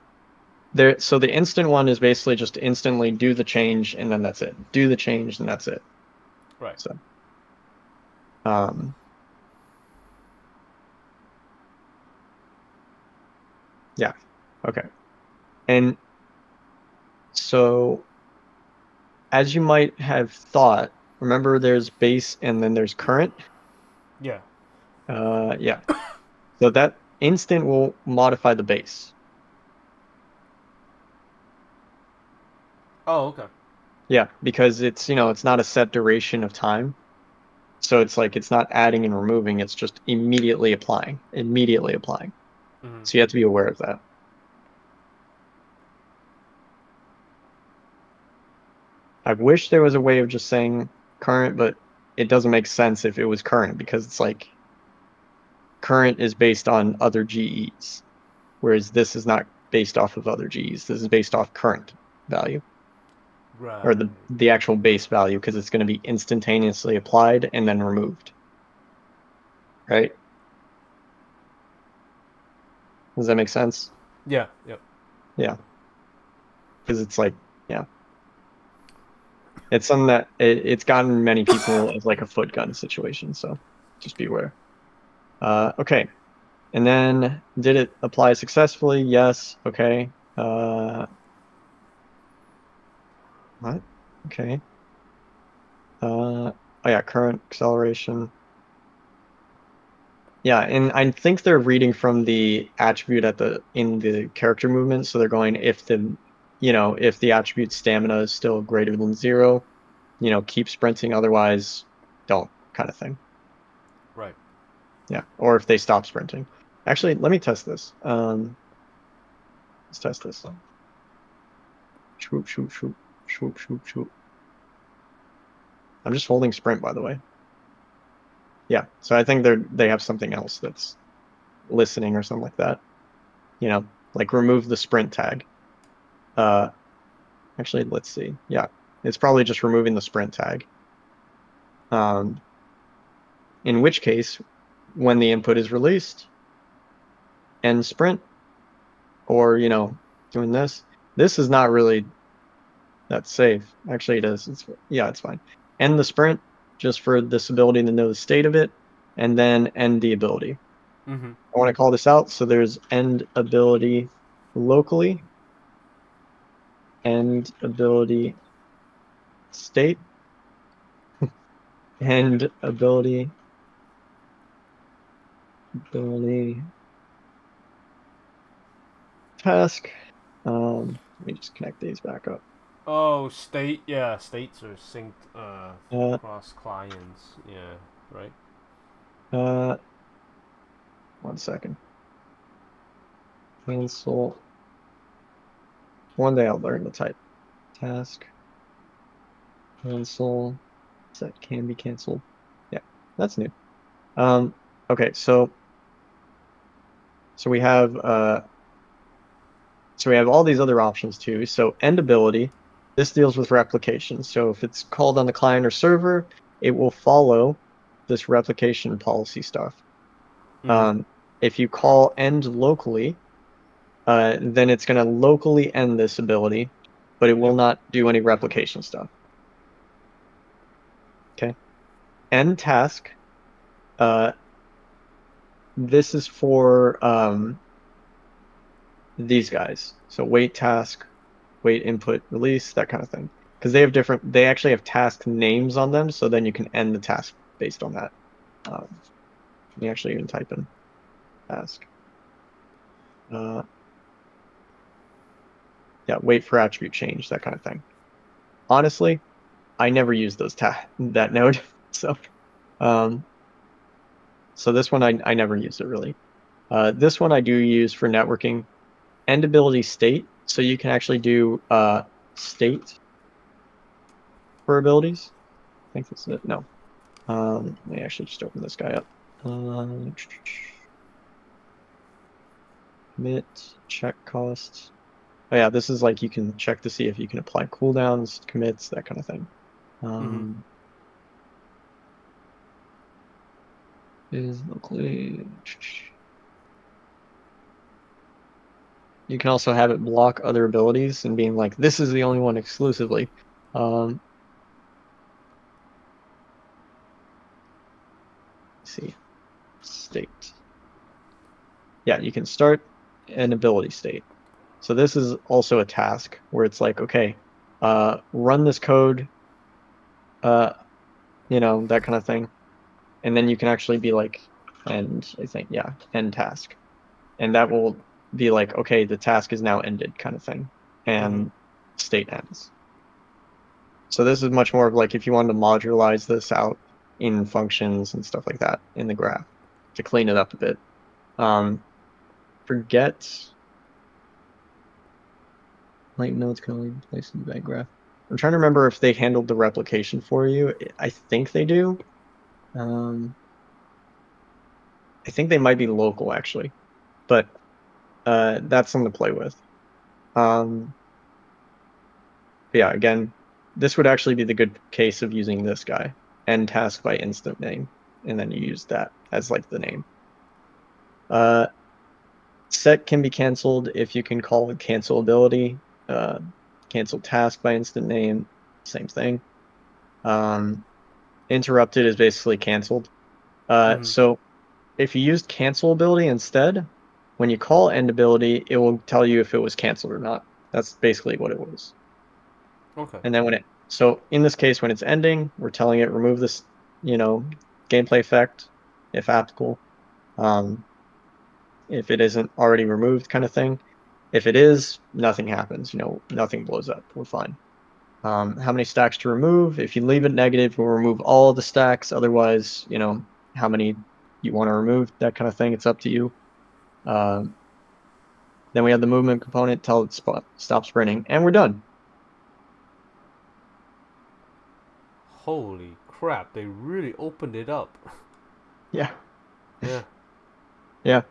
there so the instant one is basically just instantly do the change and then that's it. Do the change and that's it. Right. So um Yeah. Okay. And so as you might have thought, remember there's base and then there's current? Yeah. Uh, yeah. So that instant will modify the base. Oh, okay. Yeah, because it's, you know, it's not a set duration of time. So it's like it's not adding and removing, it's just immediately applying, immediately applying. hmm So you have to be aware of that. I wish there was a way of just saying current, but it doesn't make sense if it was current because it's like current is based on other GEs, whereas this is not based off of other GEs. This is based off current value Right. or the the actual base value because it's going to be instantaneously applied and then removed. Right? Does that make sense? yeah. Yep. Yeah. Because it's like it's something that it, it's gotten many people as like a foot gun situation so just be aware. Uh, okay. And then did it apply successfully? Yes. Okay. Uh, what? Okay. Uh, oh yeah current acceleration. Yeah, and I think they're reading from the attribute at the in the character movement, so they're going if the you know, if the attribute stamina is still greater than zero, you know, keep sprinting, otherwise don't kind of thing. Right. Yeah. Or if they stop sprinting. Actually, let me test this. Um let's test this. Shoot, shoot, shoot, shoot, shoot, shoot. I'm just holding sprint by the way. Yeah, so I think they're they have something else that's listening or something like that. You know, like remove the sprint tag. Uh, actually, let's see. Yeah, it's probably just removing the sprint tag. Um, in which case, when the input is released, end sprint, or you know, doing this. This is not really that safe. Actually, it is. It's yeah, it's fine. End the sprint just for this ability to know the state of it, and then end the ability. Mm-hmm. I want to call this out. So there's end ability locally, end ability state, end ability ability task. Um, let me just connect these back up. Oh, state. Yeah, states are synced uh, Uh, across clients. Yeah, right. uh, one second. Cancel. One day I'll learn to type. Task. Cancel. Set can be canceled. Yeah, that's new. Um, okay, so so we have uh, so we have all these other options too. So end ability. This deals with replication. So if it's called on the client or server, it will follow this replication policy stuff. Mhm. Um, if you call end locally, uh, then it's going to locally end this ability, but it will not do any replication stuff. Okay. End task. Uh, this is for um, these guys. So wait task, wait input release, that kind of thing. Because they have different, they actually have task names on them, so then you can end the task based on that. Um, let me actually even type in task. Uh, yeah, wait for attribute change, that kind of thing. Honestly, I never use those ta- that node, so um, so this one I, I never use it really. Uh, this one I do use for networking. End ability state, so you can actually do uh, state for abilities. I think that's it. No. Um, let me actually just open this guy up. Um, commit, check costs. Oh yeah, this is like you can check to see if you can apply cooldowns, commits, that kind of thing. Um, Is locally. You can also have it block other abilities and being like, this is the only one exclusively. Um, let's see, state. Yeah, you can start an ability state. So this is also a task where it's like, okay, uh, run this code, uh, you know, that kind of thing. And then you can actually be like, end, I think, yeah, end task. And that will be like, okay, the task is now ended kind of thing. And state ends. So this is much more of like if you wanted to modularize this out in functions and stuff like that in the graph to clean it up a bit. Um, forget light nodes can only be placed in the back graph. I'm trying to remember if they handled the replication for you. I think they do. Um, I think they might be local actually, but uh, that's something to play with. Um, yeah, again, this would actually be the good case of using this guy end task by instance name, and then you use that as like the name. Uh, set can be canceled if you can call with cancel ability. Uh, cancel task by instance name, same thing. Um, interrupted is basically canceled. Uh, Mhm. So if you used cancel ability instead, when you call end ability, it will tell you if it was canceled or not. That's basically what it was. Okay. And then when it so in this case when it's ending, we're telling it remove this, you know, gameplay effect if applicable. Um, if it isn't already removed, kind of thing. If it is, nothing happens. You know, nothing blows up. We're fine. Um, how many stacks to remove? If you leave it negative, we'll remove all of the stacks. Otherwise, you know, how many you want to remove, that kind of thing. It's up to you. Um, then we have the movement component. Tell it stop sprinting, and we're done. Holy crap! They really opened it up. Yeah. Yeah. Yeah.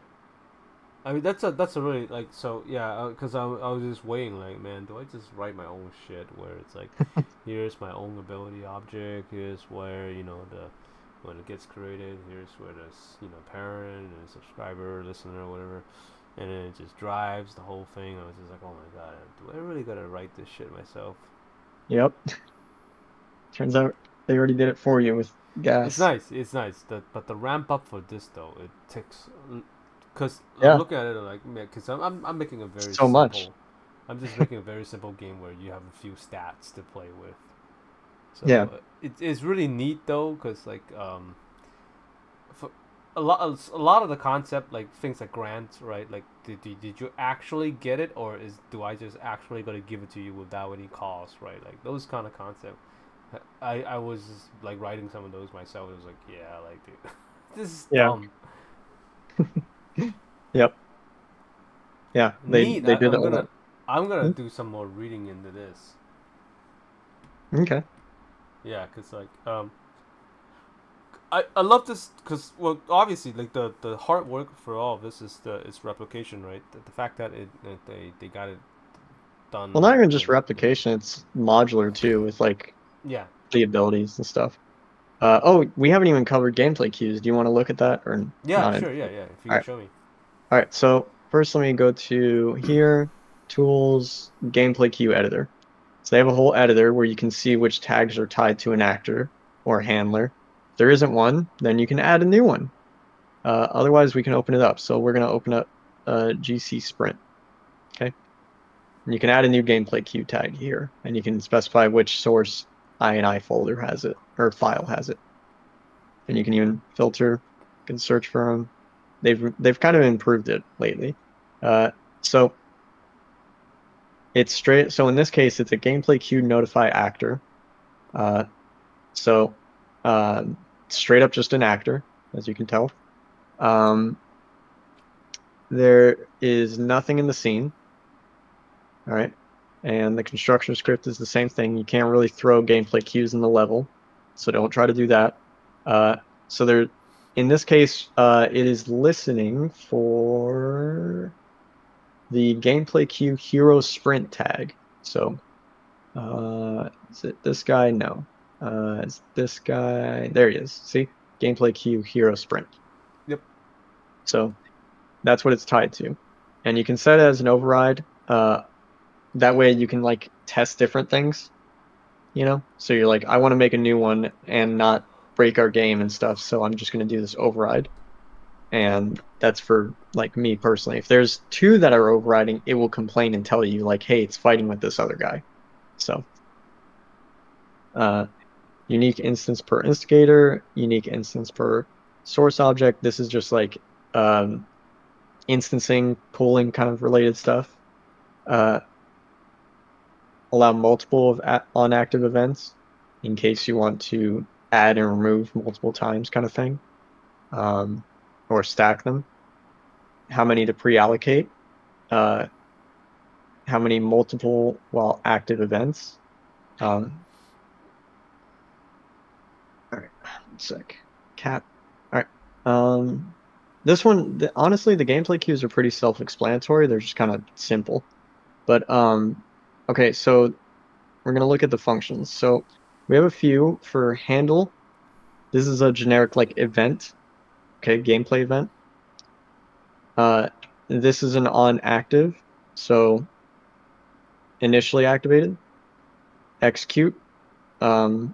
I mean that's a that's a really like so yeah uh, because I, I was just weighing like man do I just write my own shit where it's like here's my own ability object here's where you know the when it gets created here's where there's you know parent and subscriber listener whatever and then it just drives the whole thing. I was just like, oh my god, do I really gotta write this shit myself? Yep. Turns out they already did it for you with GAS. It's nice. It's nice. The, but the ramp up for this though, it takes. Because Yeah. I'm looking at it like, because I'm, I'm I'm making a very So simple, much. I'm just making a very simple game where you have a few stats to play with. So Yeah. it, it's really neat though, because like um, for a lot of a lot of the concept like things like grants, right? Like did, did, did you actually get it, or is do I just actually gonna give it to you without any cost, right? Like those kind of concept. I I was just, like writing some of those myself. It was like, yeah, like dude, this is Yeah. dumb. Yep. Yeah, they Neat. they did I'm all gonna I'm gonna Hmm? do some more reading into this. Okay. Yeah, cause like um, I I love this because well obviously like the the hard work for all of this is the is replication right the, the fact that it that they they got it done. Well, not even just replication; it's modular too, with like Yeah, the abilities and stuff. Uh, oh, we haven't even covered gameplay cues. Do you want to look at that or yeah, sure, yeah, yeah. If you can Alright. show me. All right. So first, let me go to here, tools, gameplay cue editor. So they have a whole editor where you can see which tags are tied to an actor or handler. If there isn't one, then you can add a new one. Uh, otherwise, we can open it up. So we're going to open up uh, GC Sprint. Okay. And you can add a new gameplay cue tag here, and you can specify which source INI folder has it or file has it. And you can even filter, can search for them. They've they've kind of improved it lately. Uh, so it's straight. So in this case, it's a gameplay cue notify actor. Uh, so um, straight up just an actor, as you can tell. Um, there is nothing in the scene. All right. And the construction script is the same thing. You can't really throw gameplay cues in the level, so don't try to do that. Uh, so there, in this case, uh, it is listening for the gameplay cue hero sprint tag. So, uh, is it this guy? No. Uh, it's this guy. There he is. See, gameplay cue hero sprint. Yep. So, that's what it's tied to, and you can set it as an override. Uh, that way you can like test different things. You know, so you're like, I want to make a new one and not break our game and stuff. So I'm just going to do this override. And that's for like me personally. If there's two that are overriding, it will complain and tell you like, hey, it's fighting with this other guy. So uh, unique instance per instigator, unique instance per source object. This is just like um, instancing, pooling kind of related stuff. Uh, allow multiple of on active events in case you want to add and remove multiple times kind of thing um, or stack them. How many to pre-allocate uh, how many multiple while active events um, all right sec cat all right um, this one the, honestly the gameplay cues are pretty self-explanatory they're just kind of simple but um, okay so we're going to look at the functions so we have a few for handle. This is a generic like event. Okay, gameplay event. Uh, this is an on active, so initially activated. Execute. Um,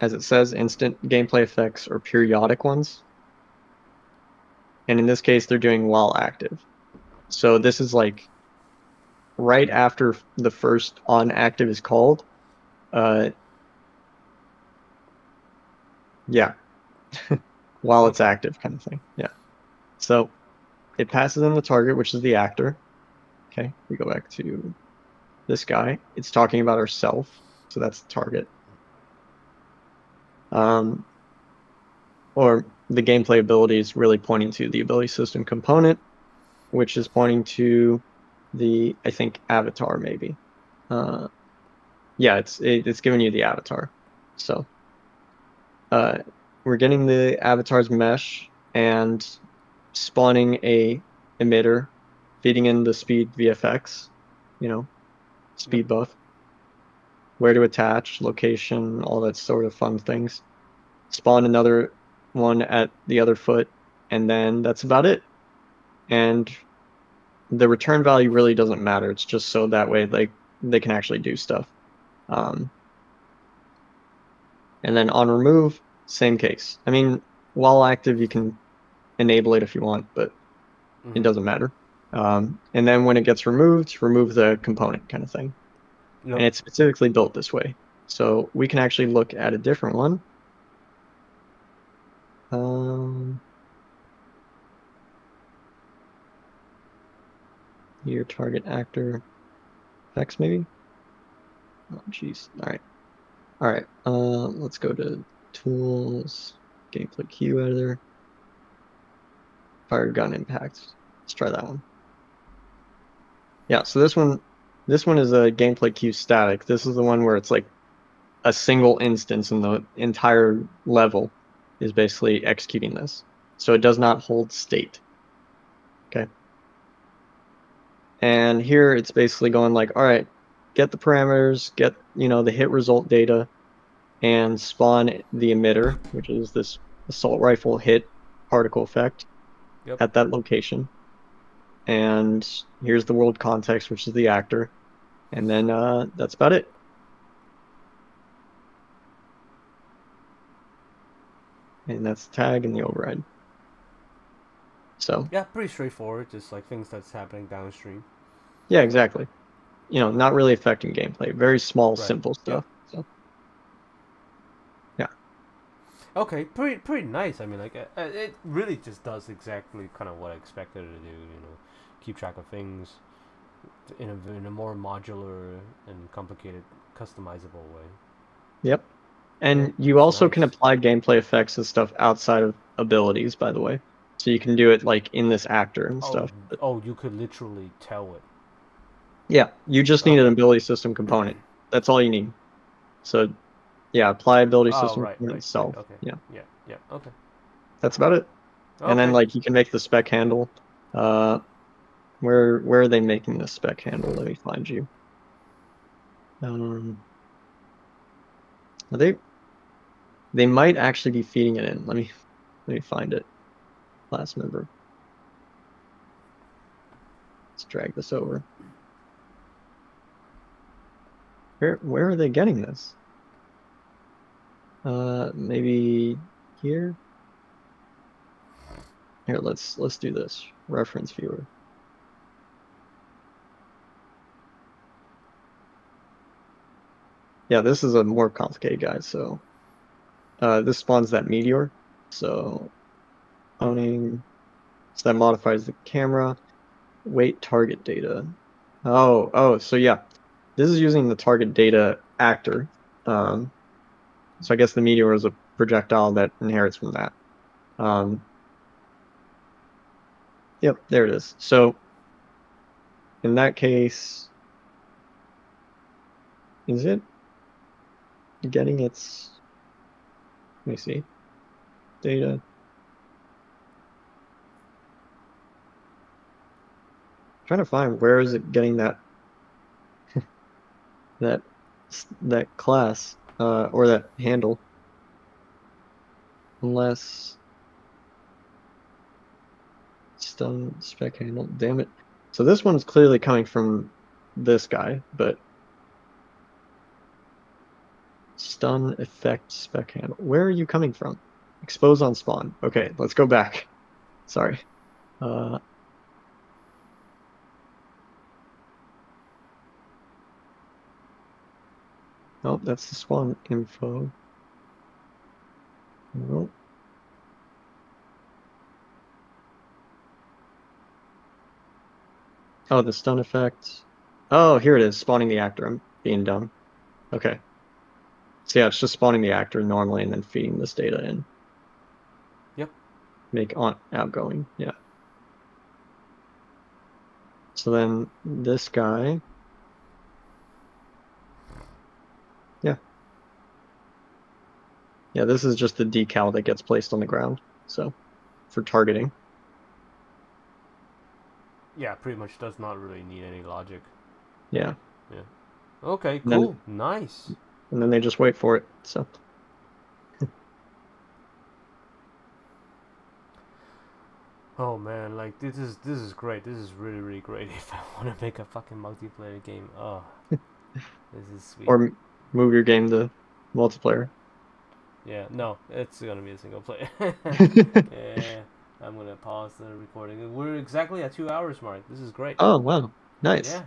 as it says, instant gameplay effects or periodic ones. And in this case, they're doing while active. So this is like right after the first on active is called uh, yeah. While it's active, kind of thing. Yeah. So it passes in the target, which is the actor. Okay. We go back to this guy. It's talking about ourself. So that's the target. Um, or the gameplay ability is really pointing to the ability system component, which is pointing to the, I think, avatar maybe. Uh, yeah, it's it, it's giving you the avatar. So uh, we're getting the avatar's mesh and spawning a emitter, feeding in the speed VFX, you know, speed buff, where to attach, location, all that sort of fun things. Spawn another one at the other foot, and then that's about it. And the return value really doesn't matter. It's just so that way like they can actually do stuff. Um, and then on remove, same case. I mean, while active, you can enable it if you want, but Mhm. it doesn't matter. Um, and then when it gets removed, remove the component kind of thing. Yep. And it's specifically built this way. So we can actually look at a different one. Um, your target actor effects, maybe? Oh, jeez. All right. All right. Uh, let's go to tools, gameplay cue editor, fire gun impact. Let's try that one. Yeah. So this one, this one is a gameplay cue static. This is the one where it's like a single instance in the entire level is basically executing this. So it does not hold state. Okay. And here it's basically going like, all right, get the parameters, get, you know, the hit result data, and spawn the emitter, which is this assault rifle hit particle effect Yep. at that location. And here's the world context, which is the actor. And then uh, that's about it. And that's the tag and the override. So Yeah, pretty straightforward. Just like things that's happening downstream. Yeah, exactly. You know, not really affecting gameplay. Very small, Right. simple stuff. So Okay, pretty pretty nice. I mean, like uh, uh, it really just does exactly kind of what I expected it to do. You know, keep track of things in a in a more modular and complicated, customizable way. Yep. And you also can apply gameplay effects and stuff outside of abilities, by the way. So you can do it like in this actor and stuff. Oh, oh, you could literally tell it. Yeah, you just need an ability system component. That's all you need. So, yeah, apply ability Oh, system right, right, itself. right, okay. Yeah, Yeah, yeah, okay. that's about it. And then like you can make the spec handle. Uh, where where are they making the spec handle? Let me find you. Um, are they? They might actually be feeding it in. Let me let me find it. Last member. Let's drag this over. Where where are they getting this? Uh, maybe here. Here, let's let's do this. Reference viewer. Yeah, this is a more complicated guy, so uh, this spawns that meteor. So owning so that modifies the camera. Wait target data. Oh, oh, so yeah. This is using the target data actor. Um, so I guess the meteor is a projectile that inherits from that. Um, Yep, there it is. So in that case, is it getting its, let me see, data? trying to find where is it getting that that that class uh, or that handle. Unless stun spec handle. Damn it. So this one's clearly coming from this guy but stun effect spec handle. Where are you coming from? Expose on spawn. Okay let's go back. Sorry. Uh Oh, that's the spawn info. Nope. Oh, the stun effect. Oh, here it is, spawning the actor. I'm being dumb. Okay. So yeah, it's just spawning the actor normally and then feeding this data in. Yep. Make on outgoing, yeah. So then this guy. Yeah. Yeah, this is just the decal that gets placed on the ground. So for targeting. Yeah, pretty much does not really need any logic. Yeah. Yeah. Okay, And then- cool, nice. and then they just wait for it. So Oh man, like this is this is great. This is really really great. If I want to make a fucking multiplayer game, oh, this is sweet. Or move your game to multiplayer. Yeah, no, it's gonna be a single player. yeah, I'm gonna pause the recording. We're exactly at two hours mark. This is great. oh wow, nice. Yeah,